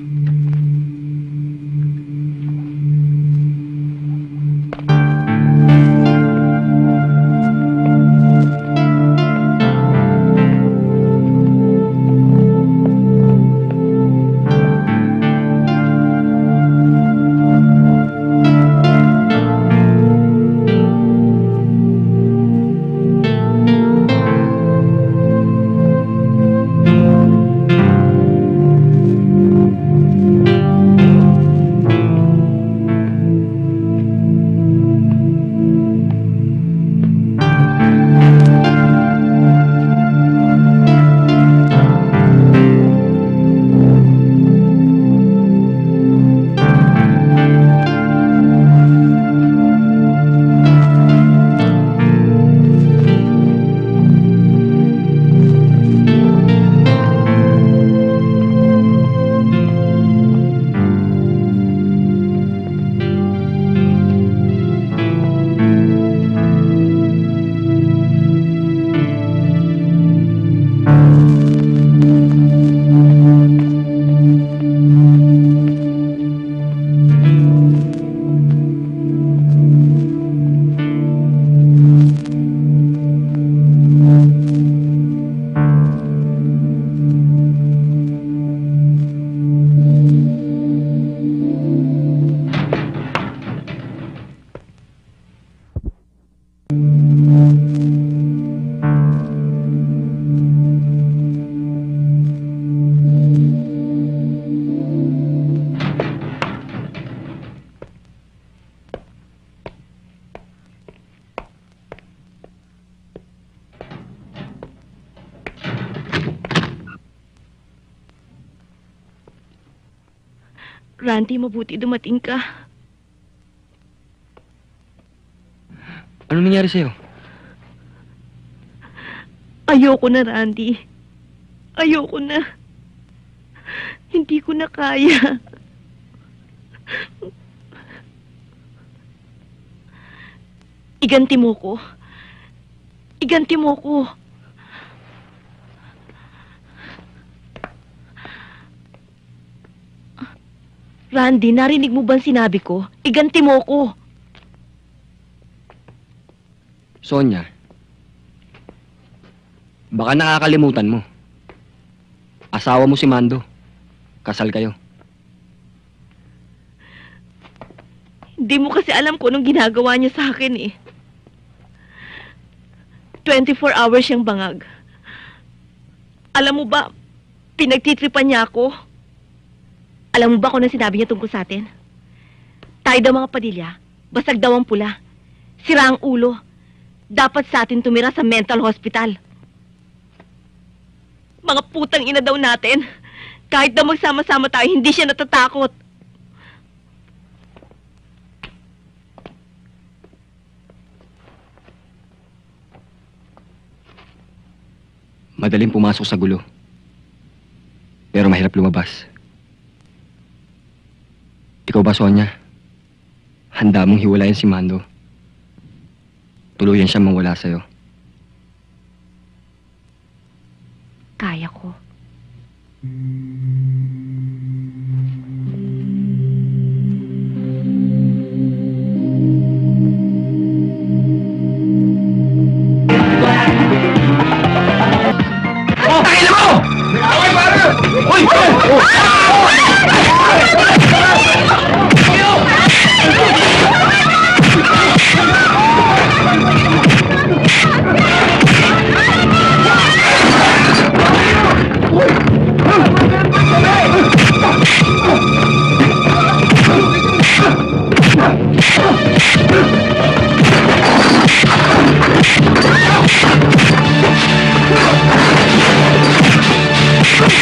Mabuti dumating ka. Ano nangyari sa'yo? Ayoko na, Randy. Ayoko na. Hindi ko na kaya. Iganti mo ko. Iganti mo ko. Randy, narinig mo ba sinabi ko? Iganti mo ko. Sonia, baka nakakalimutan mo. Asawa mo si Mando. Kasal kayo. Hindi mo kasi alam kung anong ginagawa niya sa akin eh. 24 hours siyang bangag. Alam mo ba, pinagtitripan niya ako. Alam mo ba kung ano sinabi niya tungkol sa atin? Tayo daw mga padilya, basag daw ang pula. Sira ang ulo. Dapat sa atin tumira sa mental hospital. Mga putang ina daw natin. Kahit daw magsama-sama tayo, hindi siya natatakot. Madaling pumasok sa gulo. Pero mahirap lumabas. Ikaw ba, Sonia? Handa mong hiwalayan si Mando. Tuluyan siya mawala sa'yo. Kaya ko. Let's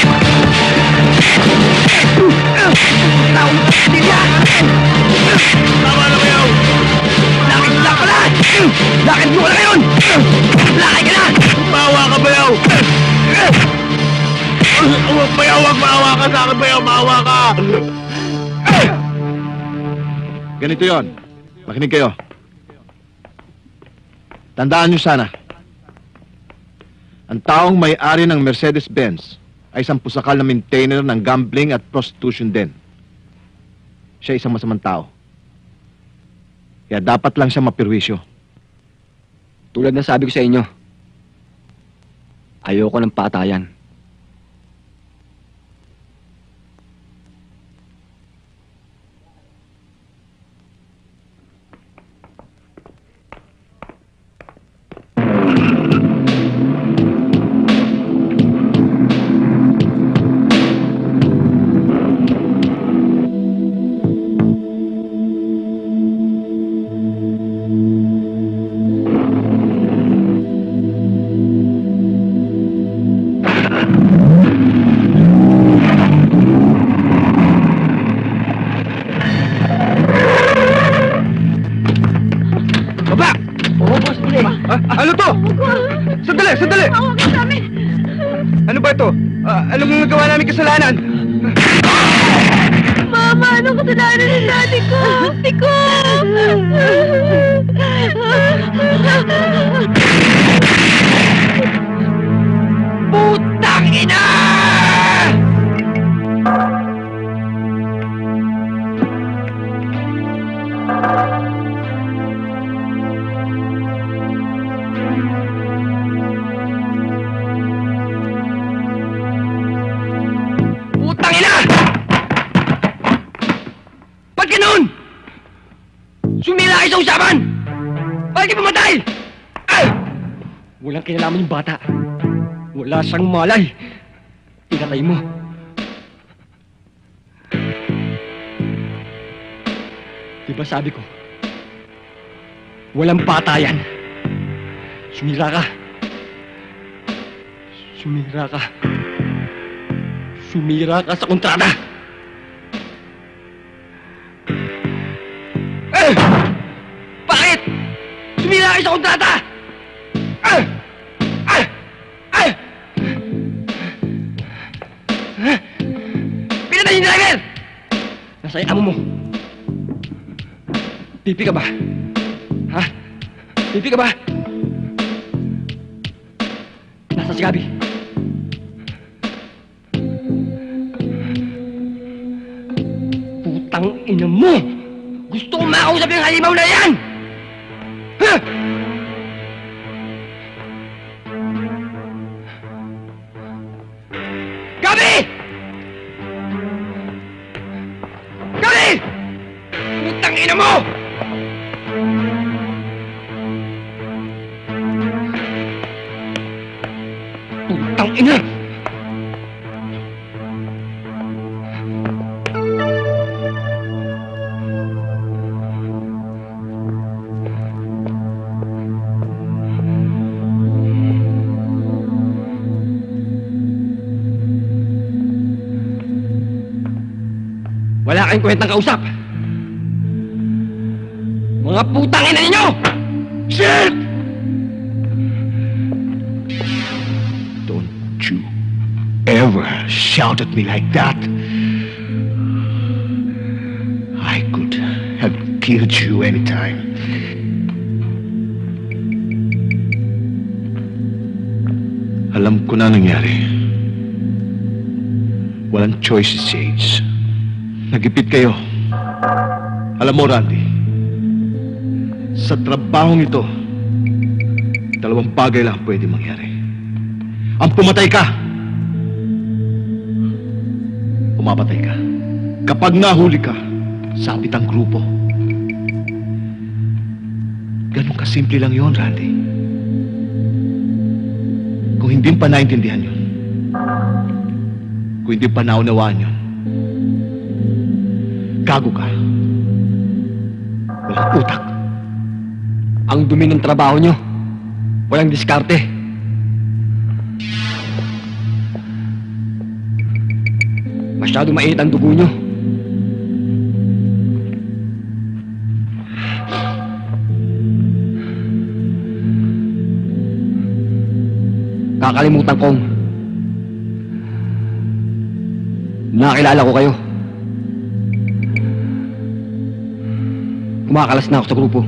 go. Maawa ka, Bayaw! Huwag, Bayaw! Huwag maawa ka sa akin, Bayaw! Maawa ka! Ganito yon. Makinig kayo. Tandaan nyo sana. Ang taong may-ari ng Mercedes-Benz ay isang pusakal na maintainer ng gambling at prostitution din. Siya isang masamang tao. Kaya dapat lang siya mapirwisyo. Tulad ng sabi ko sa inyo, ayoko ng patayan. Ito? Ah, ano mong nagawa namin kasalanan? Mama, anong kasalanan ng daddy ko? Ate ko! Putang ina! Bata. Wala siyang malay. Pinatay mo. Diba sabi ko? Walang patayan. Sumira ka. Sumira ka. Sumira ka sa kontrata. Eh! Bakit? Sumira kayo sa kontrata! Yung driver! Nasa amo mo. Pipi ka ba? Ha? Pipi ka ba? Nasa si Gabi. Putang ina mo! Gusto kong makausap yung halimaw na yan! Ha? Kayong kwentang kausap! Mga putang ina ninyo! Shit! Don't you ever shout at me like that. I could have killed you anytime. Alam ko na nangyari. Walang choice si Sage. Nagipit kayo. Alam mo, Randy, sa trabahong ito, dalawang bagay lang pwede mangyari. Ang pumatay ka, umapatay ka. Kapag nahuli ka, sabit ang grupo. Ganun kasimple lang yon, Randy. Kung hindi pa naintindihan yun, kung hindi pa naunawaan yun, gago ka. Walang utak. Ang dumi ng trabaho nyo. Walang diskarte. Masyado mainit ang dugo nyo. Kakalimutan kong nakilala ko kayo. Kumakalas na ako sa grupo.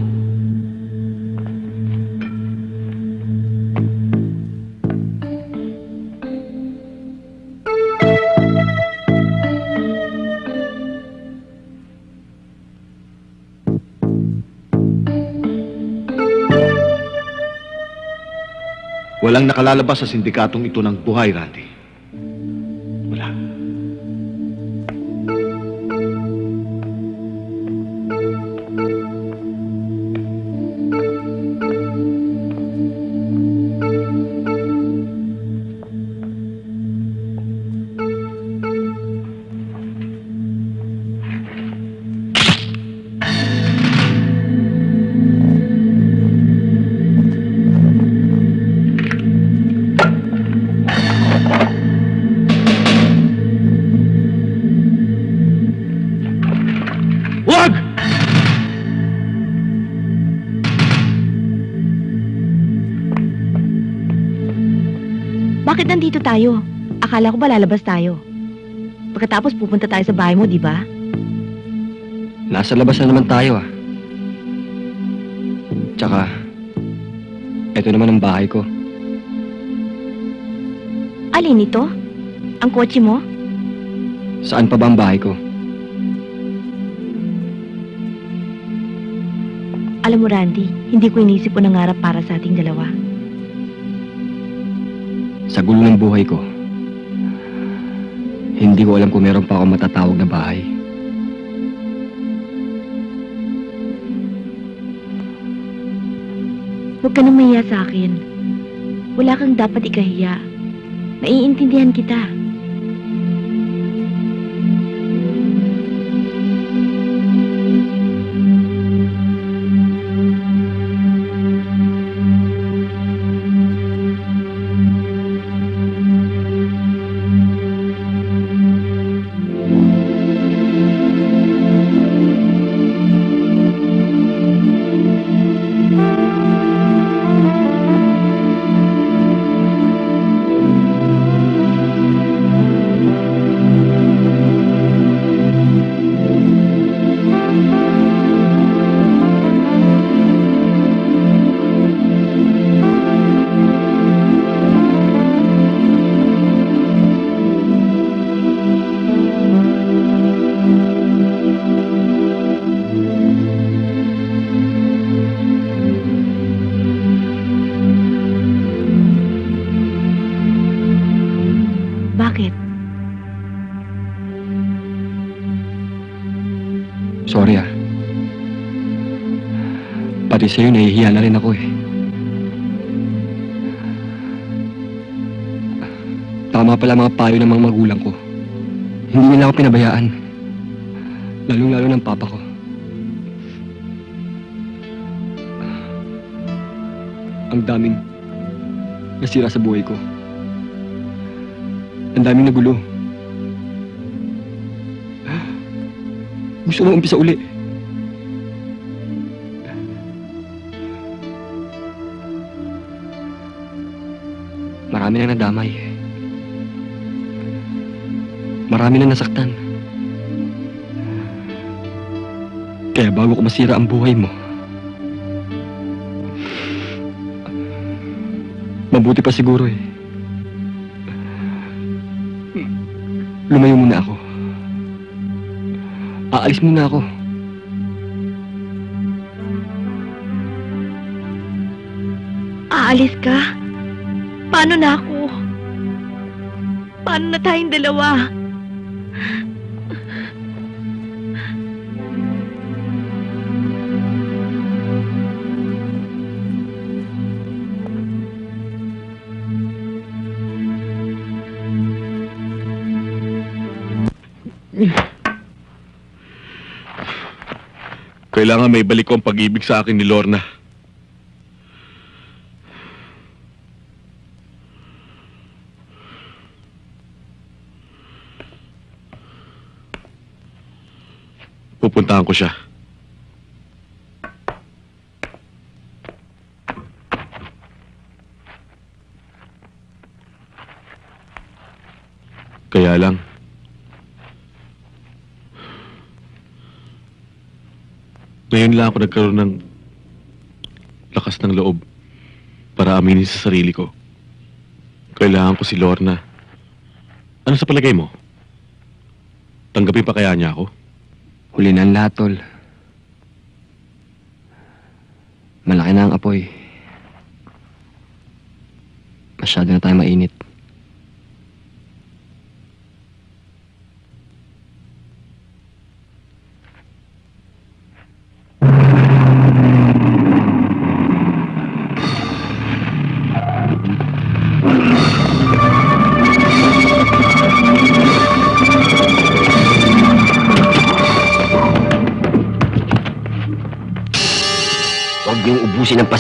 Walang nakalalabas sa sindikatong ito ng buhay, Randy. Tayo? Akala ko ba lalabas tayo? Pagkatapos pupunta tayo sa bahay mo, di ba? Nasa labas na naman tayo ah. Tsaka, eto naman ang bahay ko. Alin ito? Ang kotse mo? Saan pa ba ang bahay ko? Alam mo, Randy, hindi ko inisip o nangarap para sa ating dalawa. Sa gulo ng buhay ko, hindi ko alam kung meron pa akong matatawag na bahay. Huwag ka nang mahiya sa akin. Wala kang dapat ikahiya. Naiintindihan kita. Sa'yo, nahihiya na rin ako eh. Tama pala mga payo ng mga magulang ko. Hindi nila ako pinabayaan. Lalong-lalo ng papa ko. Ang daming nasira sa buhay ko. Ang daming nagulo. gusto mo umpisa uli. Nadamay. Marami na nasaktan. Kaya bago ko masira ang buhay mo, mabuti pa siguro eh. Lumayo muna ako. Aalis muna ako. Aalis ka? Paano na ako? Paano na tayong dalawa? Kailangan may balik ko ang pag-ibig sa akin ni Lorna. Pupuntahan ko siya. Kaya lang, Ngayon lang ako nagkaroon ng lakas ng loob para aminin sa sarili ko. Kailangan ko si Lorna. Ano sa palagay mo? Tanggapin pa kaya niya ako? Huli na ang lahat, tol. Malaki na ang apoy. Masyado na tayo mainit.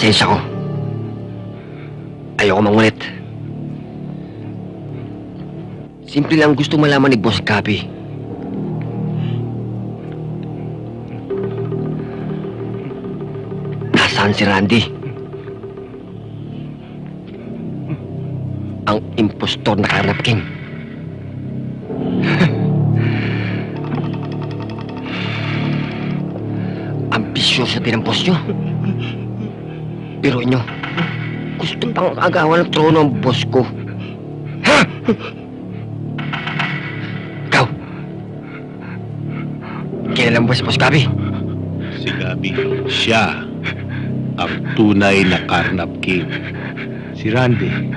Pasensya ko. Ayoko mangulit. Simple lang gusto malaman ni Boss Gabi. Nasaan si Randy? Ang impostor na Carnap King. Ambisyoso din ang boss nyo. Pero inyo, gusto pang agawan ng trono ang boss ko. Ha? Ikaw, kailan ba si Boss Gabi? Si Gabi, siya ang tunay na Karnap King. Si Randy,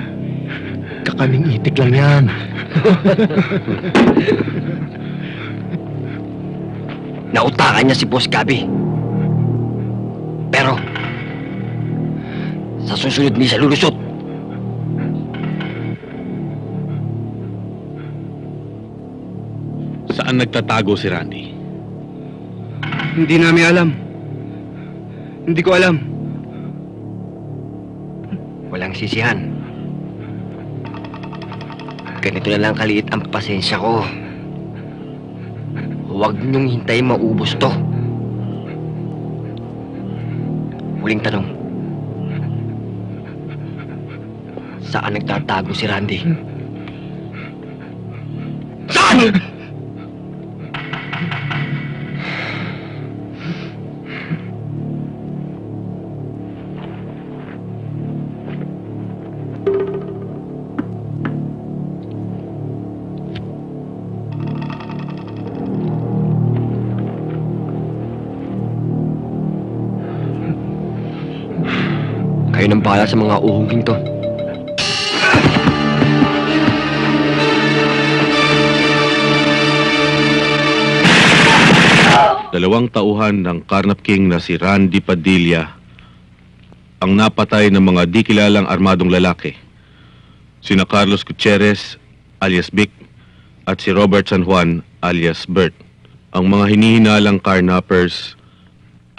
kakaning itik lang yan. (laughs) Nautakan niya si Boss Gabi. Sa susunod ni sa lulusot. Saan nagtatago si Randy? Hindi namin alam. Hindi ko alam. Walang sisihan. Ganito na lang kaliit ang pasensya ko. Huwag niyong hintay maubos to. Huling tanong. Saan nagtatago si Randy? Saan? Kayo nang bahala sa mga uhuging to. Dalawang tauhan ng Karnap King na si Randy Padilla ang napatay ng mga di kilalang armadong lalaki. Sina Carlos Gutierrez alias Vic at si Robert San Juan alias Bert. Ang mga hinihinalang carnappers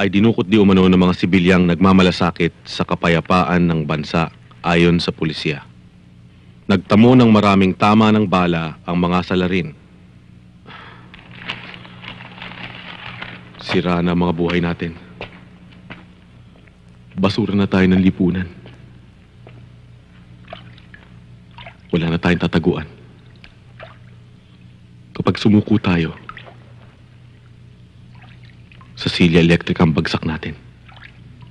ay dinukot di umano ng mga sibilyang nagmamalasakit sa kapayapaan ng bansa ayon sa pulisya. Nagtamo ng maraming tama ng bala ang mga salarin Sira na ang mga buhay natin. Basura na tayo ng lipunan. Wala na tayong tataguan. Kapag sumuko tayo, sa silya electric ang bagsak natin.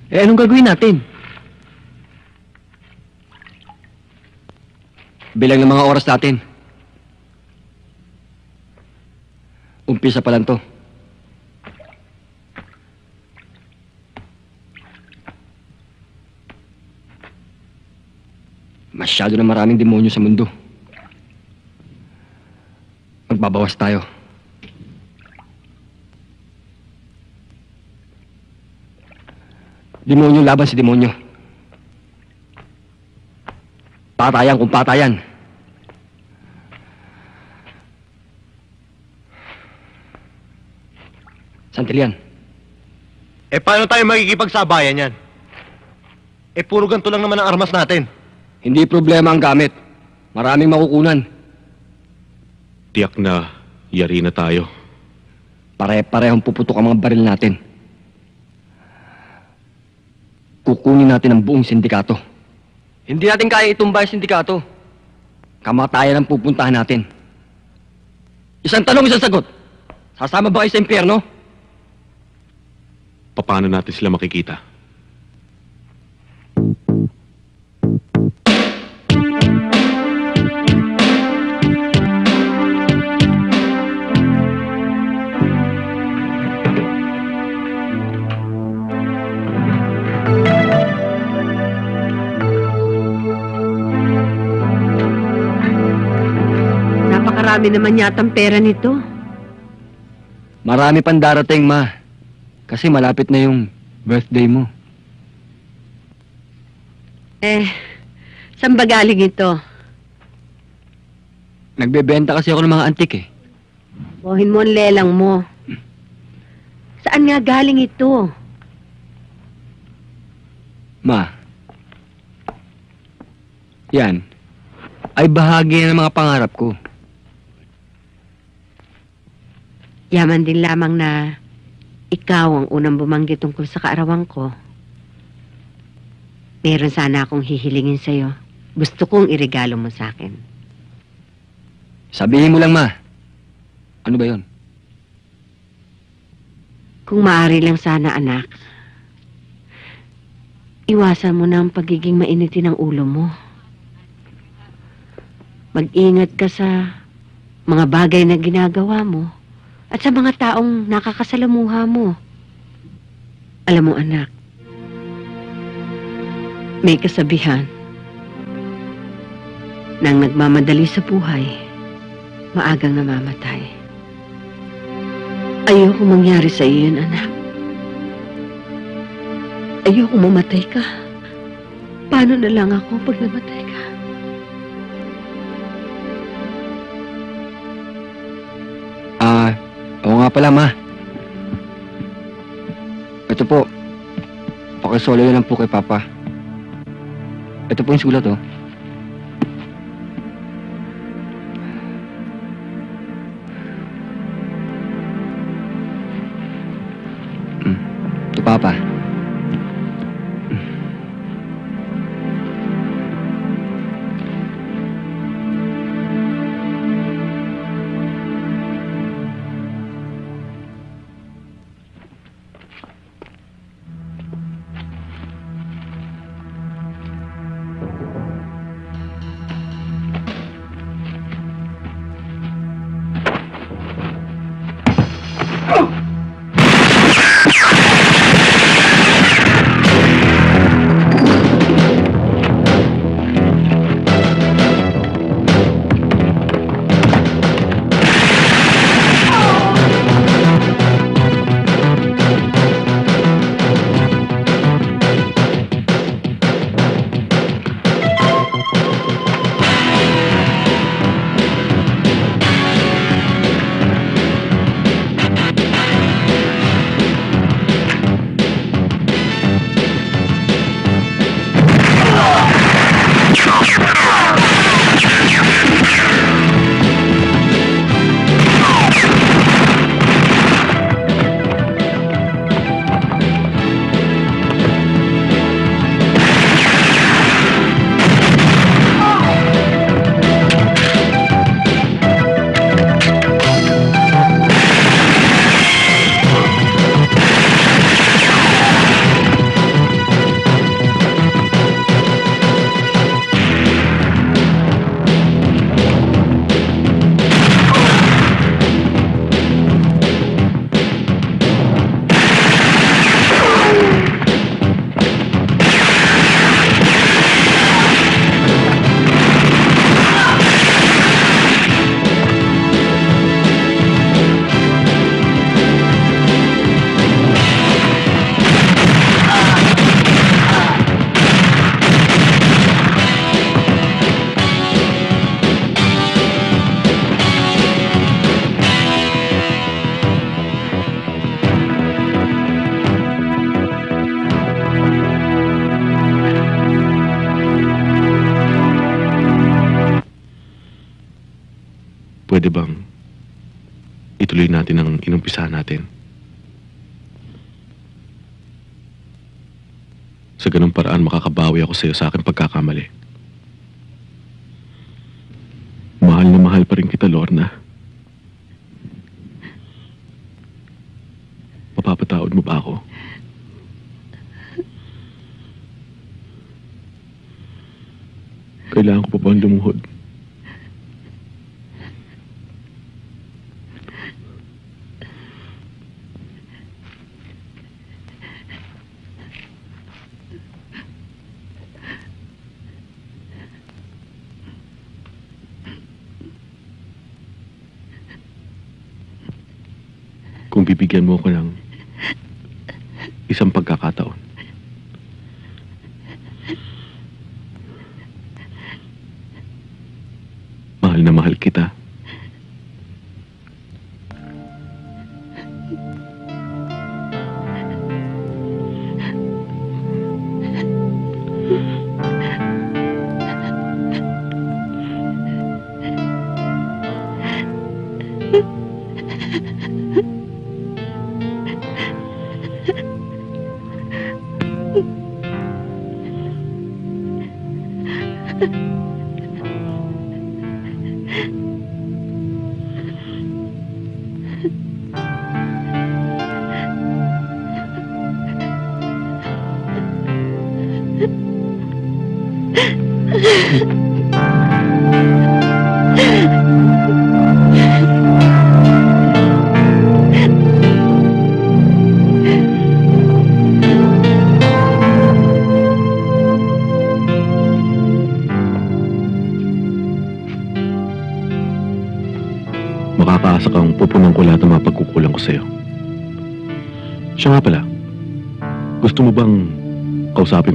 Eh, anong gagawin natin? Bilang ng mga oras natin. Umpisa pa lang to. Masyado na maraming demonyo sa mundo. Magbabawas tayo. Demonyo laban si demonyo. Patayan kung patayan. Santilian, Eh, paano tayo makikipagsabayan yan? Eh, puro ganito lang naman ang armas natin. Hindi problema ang gamit. Maraming makukunan. Tiyak na yari na tayo. Pare-parehong puputok ang mga baril natin. Kukunin natin ang buong sindikato. Hindi natin kaya itumba yung sindikato. Kamatayan ang pupuntahan natin. Isang tanong, isang sagot. Sasama ba kayo sa impyerno? Paano natin sila makikita? Napakarami naman yatang pera nito. Marami pang darating, ma. Kasi malapit na yung birthday mo. Eh, saan ba galing ito? Nagbebenta kasi ako ng mga antik eh. Buhin mo ang lelang mo. Saan nga galing ito? Ma. Yan. Ay bahagi ng mga pangarap ko. Yaman din lamang na ikaw ang unang bumanggit tungkol sa kaarawan ko. Meron sana akong hihilingin sa'yo. Gusto kong irigalo mo sa akin. Sabihin mo lang, ma. Ano ba yon? Kung maaari lang sana, anak. Iwasan mo na ang pagiging mainitin ng ulo mo. Mag-ingat ka sa mga bagay na ginagawa mo at sa mga taong nakakasalamuha mo. Alam mo, anak, may kasabihan nang nagmamadali sa buhay, maagang namamatay. Ayoko mangyari sa iyo anak. Ayoko mamatay ka. Paano na lang ako pag namatay nga pala, ma. Ito po. Pakisolo yun lang po kay Papa. Ito po yung sulat, oh. Paraan, makakabawi ako sa'yo sa aking pagkakamali. Mahal na mahal pa rin kita, Lorna. Mapapatawad mo ba ako? Kailangan ko pa bang lumuhod?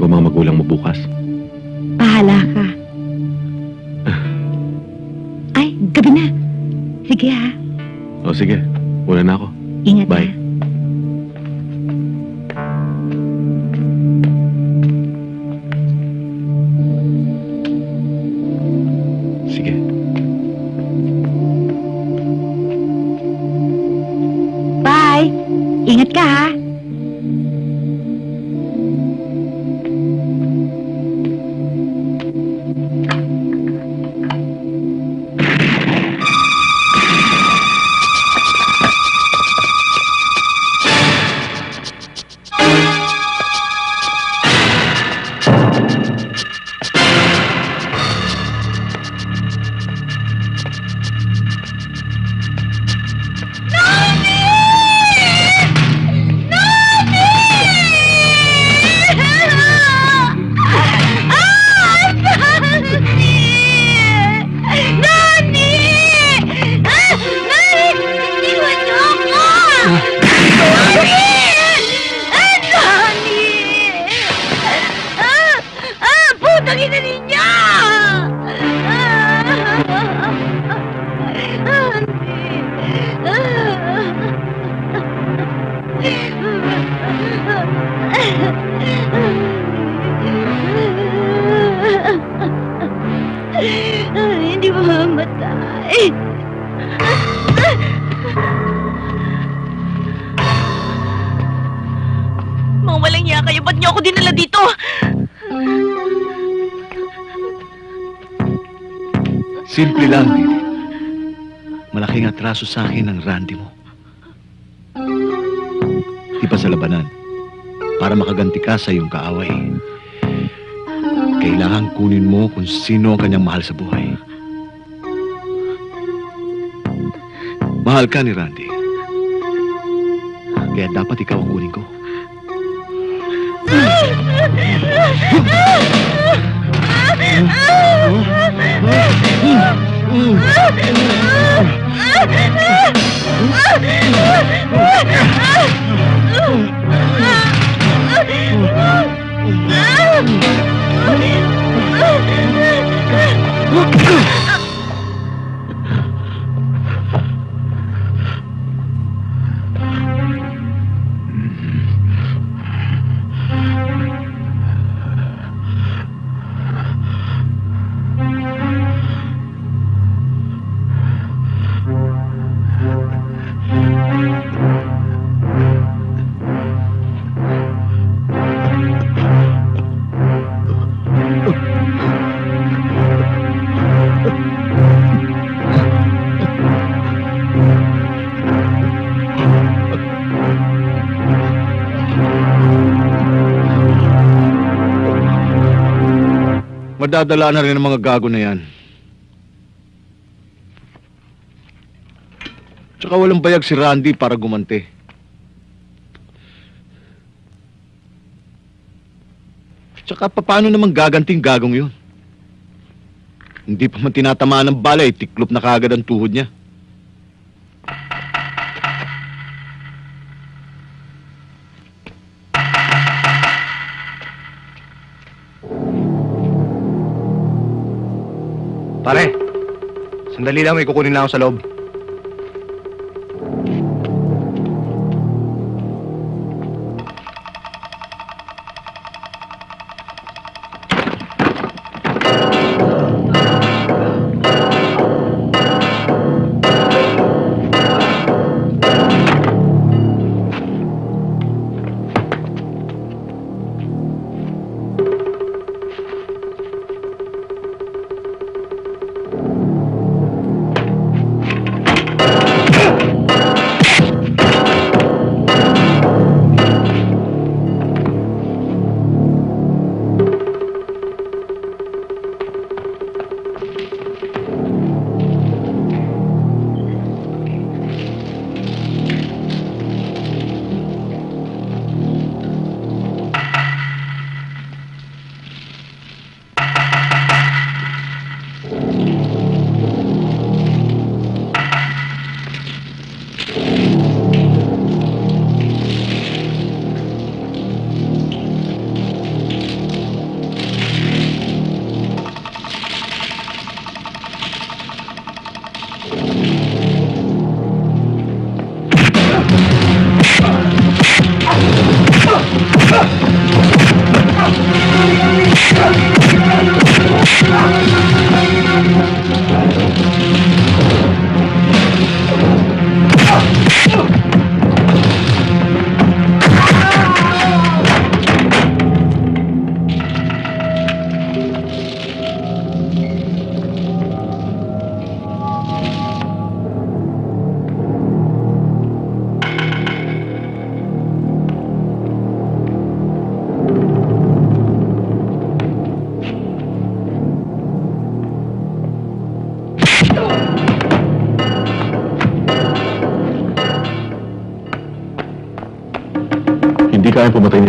Ko ang mga magulang mo bukas? piraso sa akin ng Randy mo. Iba sa labanan, para makaganti ka sa iyong kaaway. Kailangan kunin mo kung sino ang kanyang mahal sa buhay. Mahal ka ni Randy. Kaya dapat ikaw ang kunin ko. Ah! Ah! Madadala na rin ang mga gago na yan. Tsaka walang bayag si Randy para gumante. Tsaka paano naman gaganting gagong yun? Hindi pa man tinatamaan ng bala tiklop na kagad ang tuhod niya. Pare, sandali lang, may kukunin lang ako sa loob.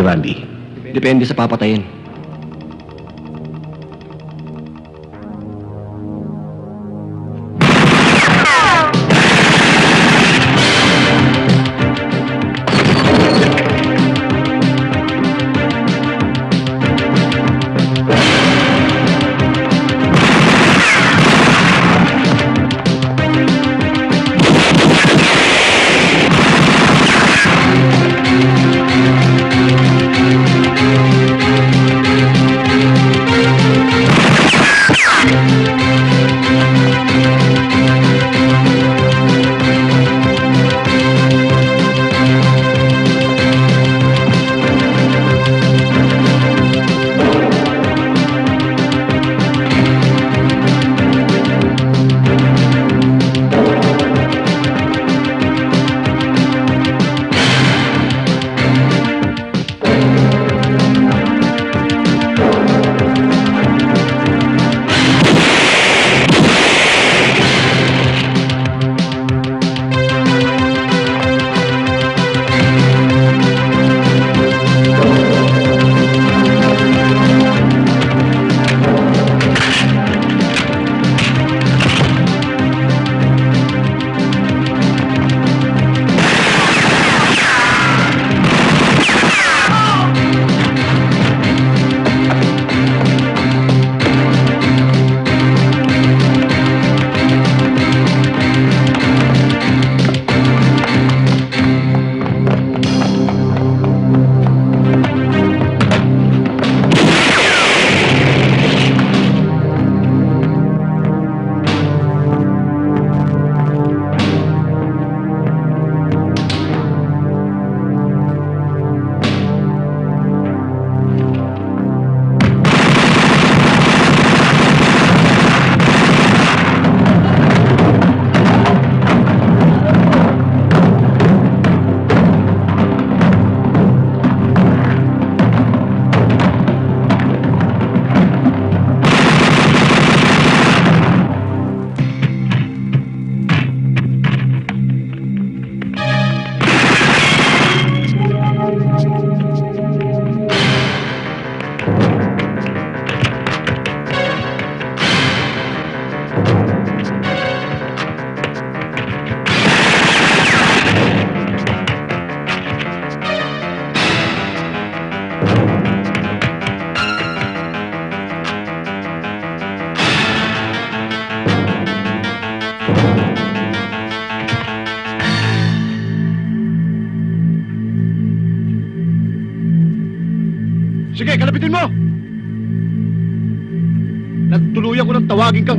Ni Randy. Depende sa papatayin.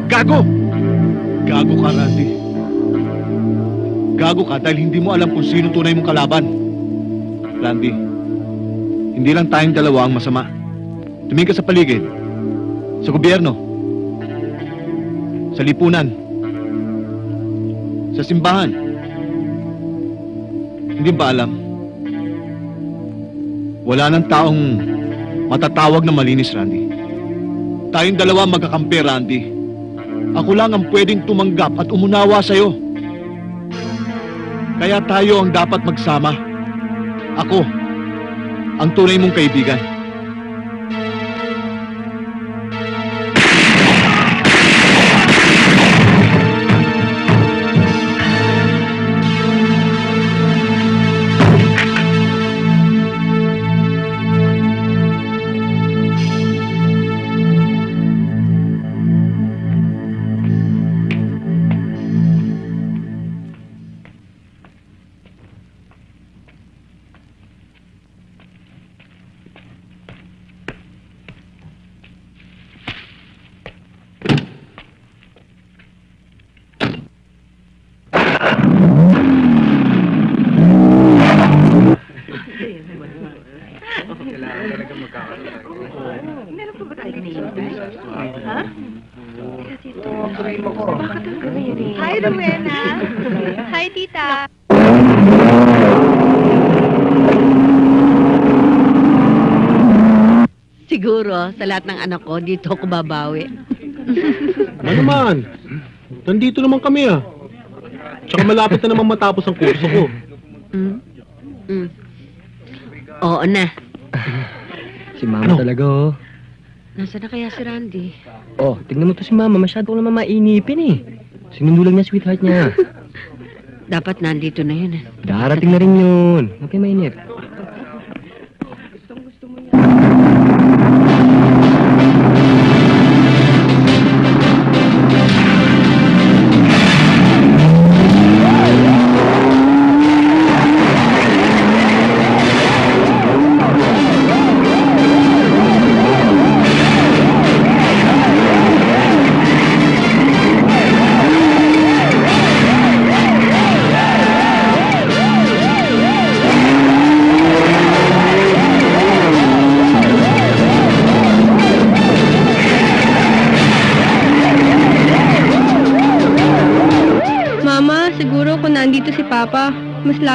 Gago! Gago ka, Randy. Gago ka dahil hindi mo alam kung sino tunay mong kalaban. Randy, hindi lang tayong dalawa ang masama. Tumingin ka sa paligid. Sa gobyerno. Sa lipunan. Sa simbahan. Hindi ba alam? Wala nang taong matatawag na malinis, Randy. Tayong dalawa magkakampi, Randy. Ako lang ang pwedeng tumanggap at umunawa sa'yo. Kaya tayo ang dapat magsama. Ako, ang tunay mong kaibigan. Hi, Rowena. Hi, tita. Siguro, sa lahat ng anak ko, dito ako babawi. Ano naman? Nandito naman kami ah. Tsaka malapit na naman matapos ang kurso ko. Mm? Mm. Oo na. Si Mama talaga, oh. Nasaan na kaya si Randy? Oh, tignan mo to si Mama. Masyado ko naman mainipin eh. Sinunulang niya sweetheart niya. (laughs) Dapat nandito na yun. eh. Darating na rin yun. Huwag kayo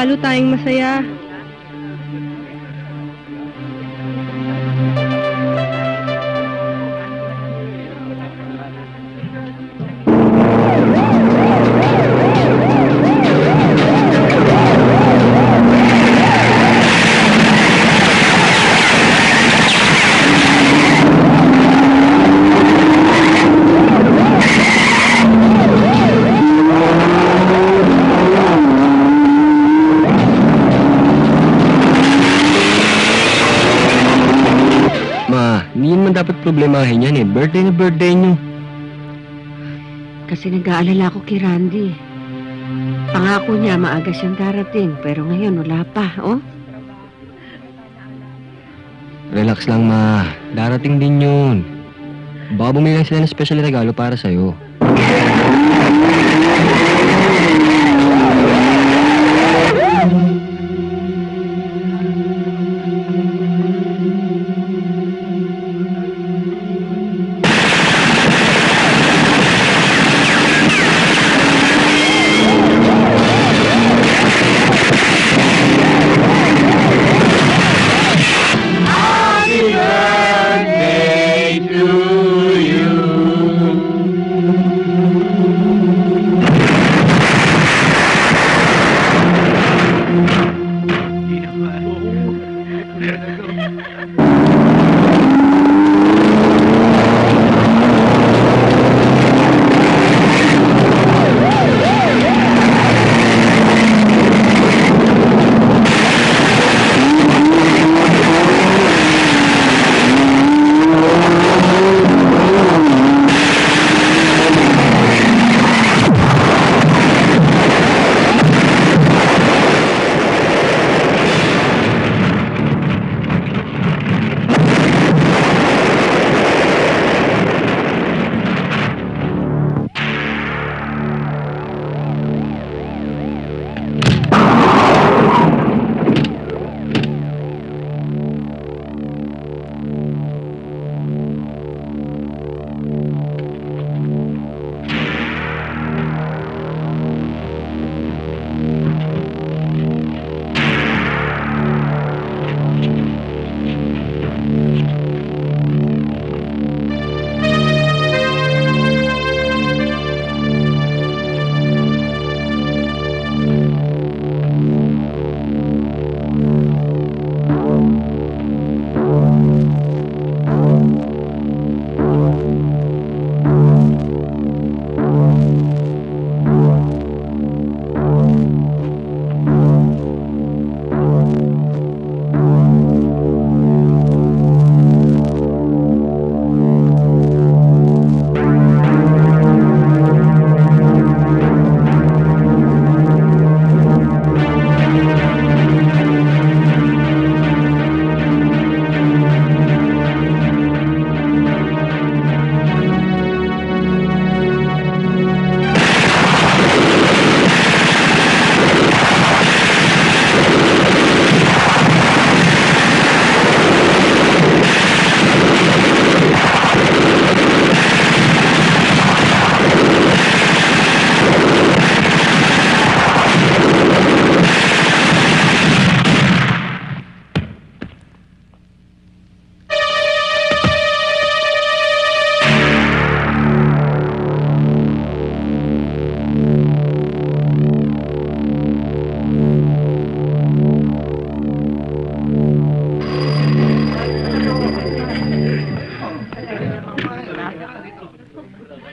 lalo tayong masaya. Problemahin yan eh. Birthday na birthday niyo. Kasi nag-aalala ko kay Randy. Pangako niya maaga siyang darating, pero ngayon wala pa, oh. Relax lang, Ma. Darating din yun. Baka bumili lang sila ng special regalo para sa'yo.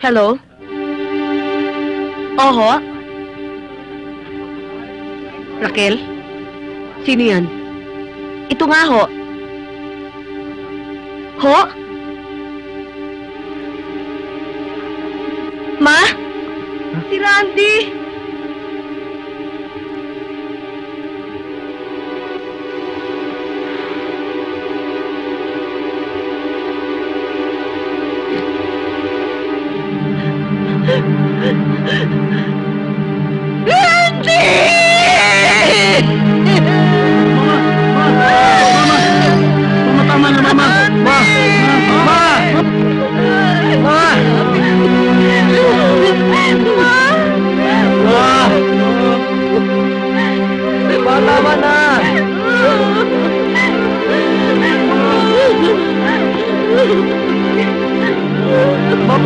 Hello? Oho? Raquel? Sino yan? Ito nga ho. Ma, (laughs) tama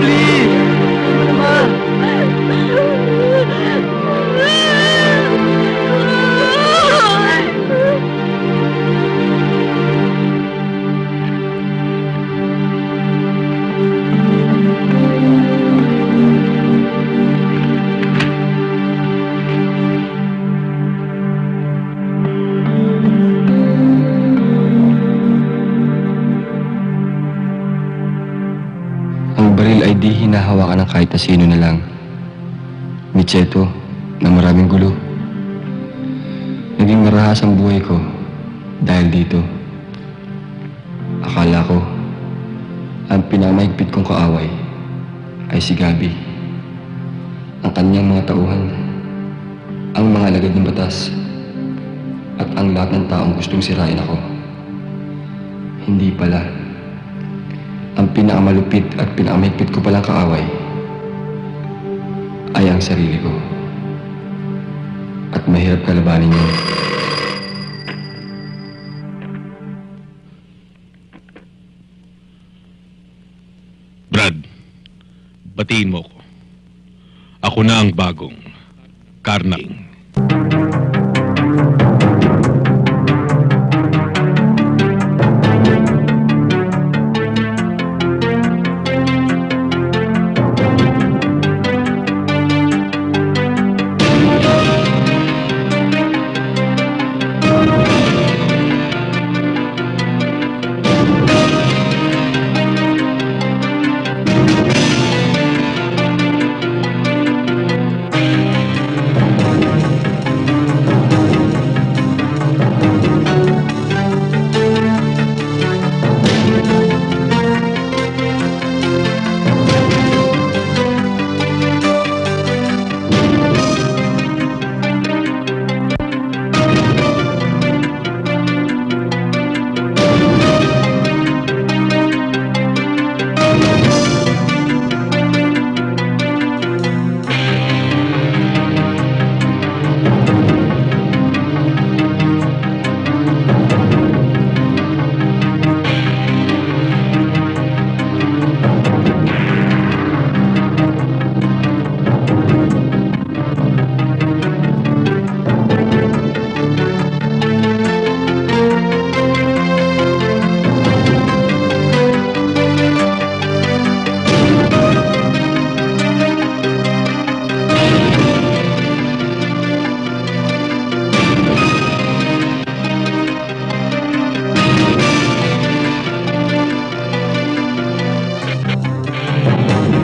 Micheto, na maraming gulo. Naging marahas ang buhay ko dahil dito. Akala ko, ang pinamahigpit kong kaaway ay si Gabi. Ang kanyang mga tauhan, ang mga alagad ng batas, at ang lahat ng taong gustong sirain ako. Hindi pala. Ang pinakamalupit at pinakamahigpit ko palang kaaway ay ang sarili ko. At mahirap kalabanin yun. Brad, batiin mo ko. Ako na ang bagong Karna King.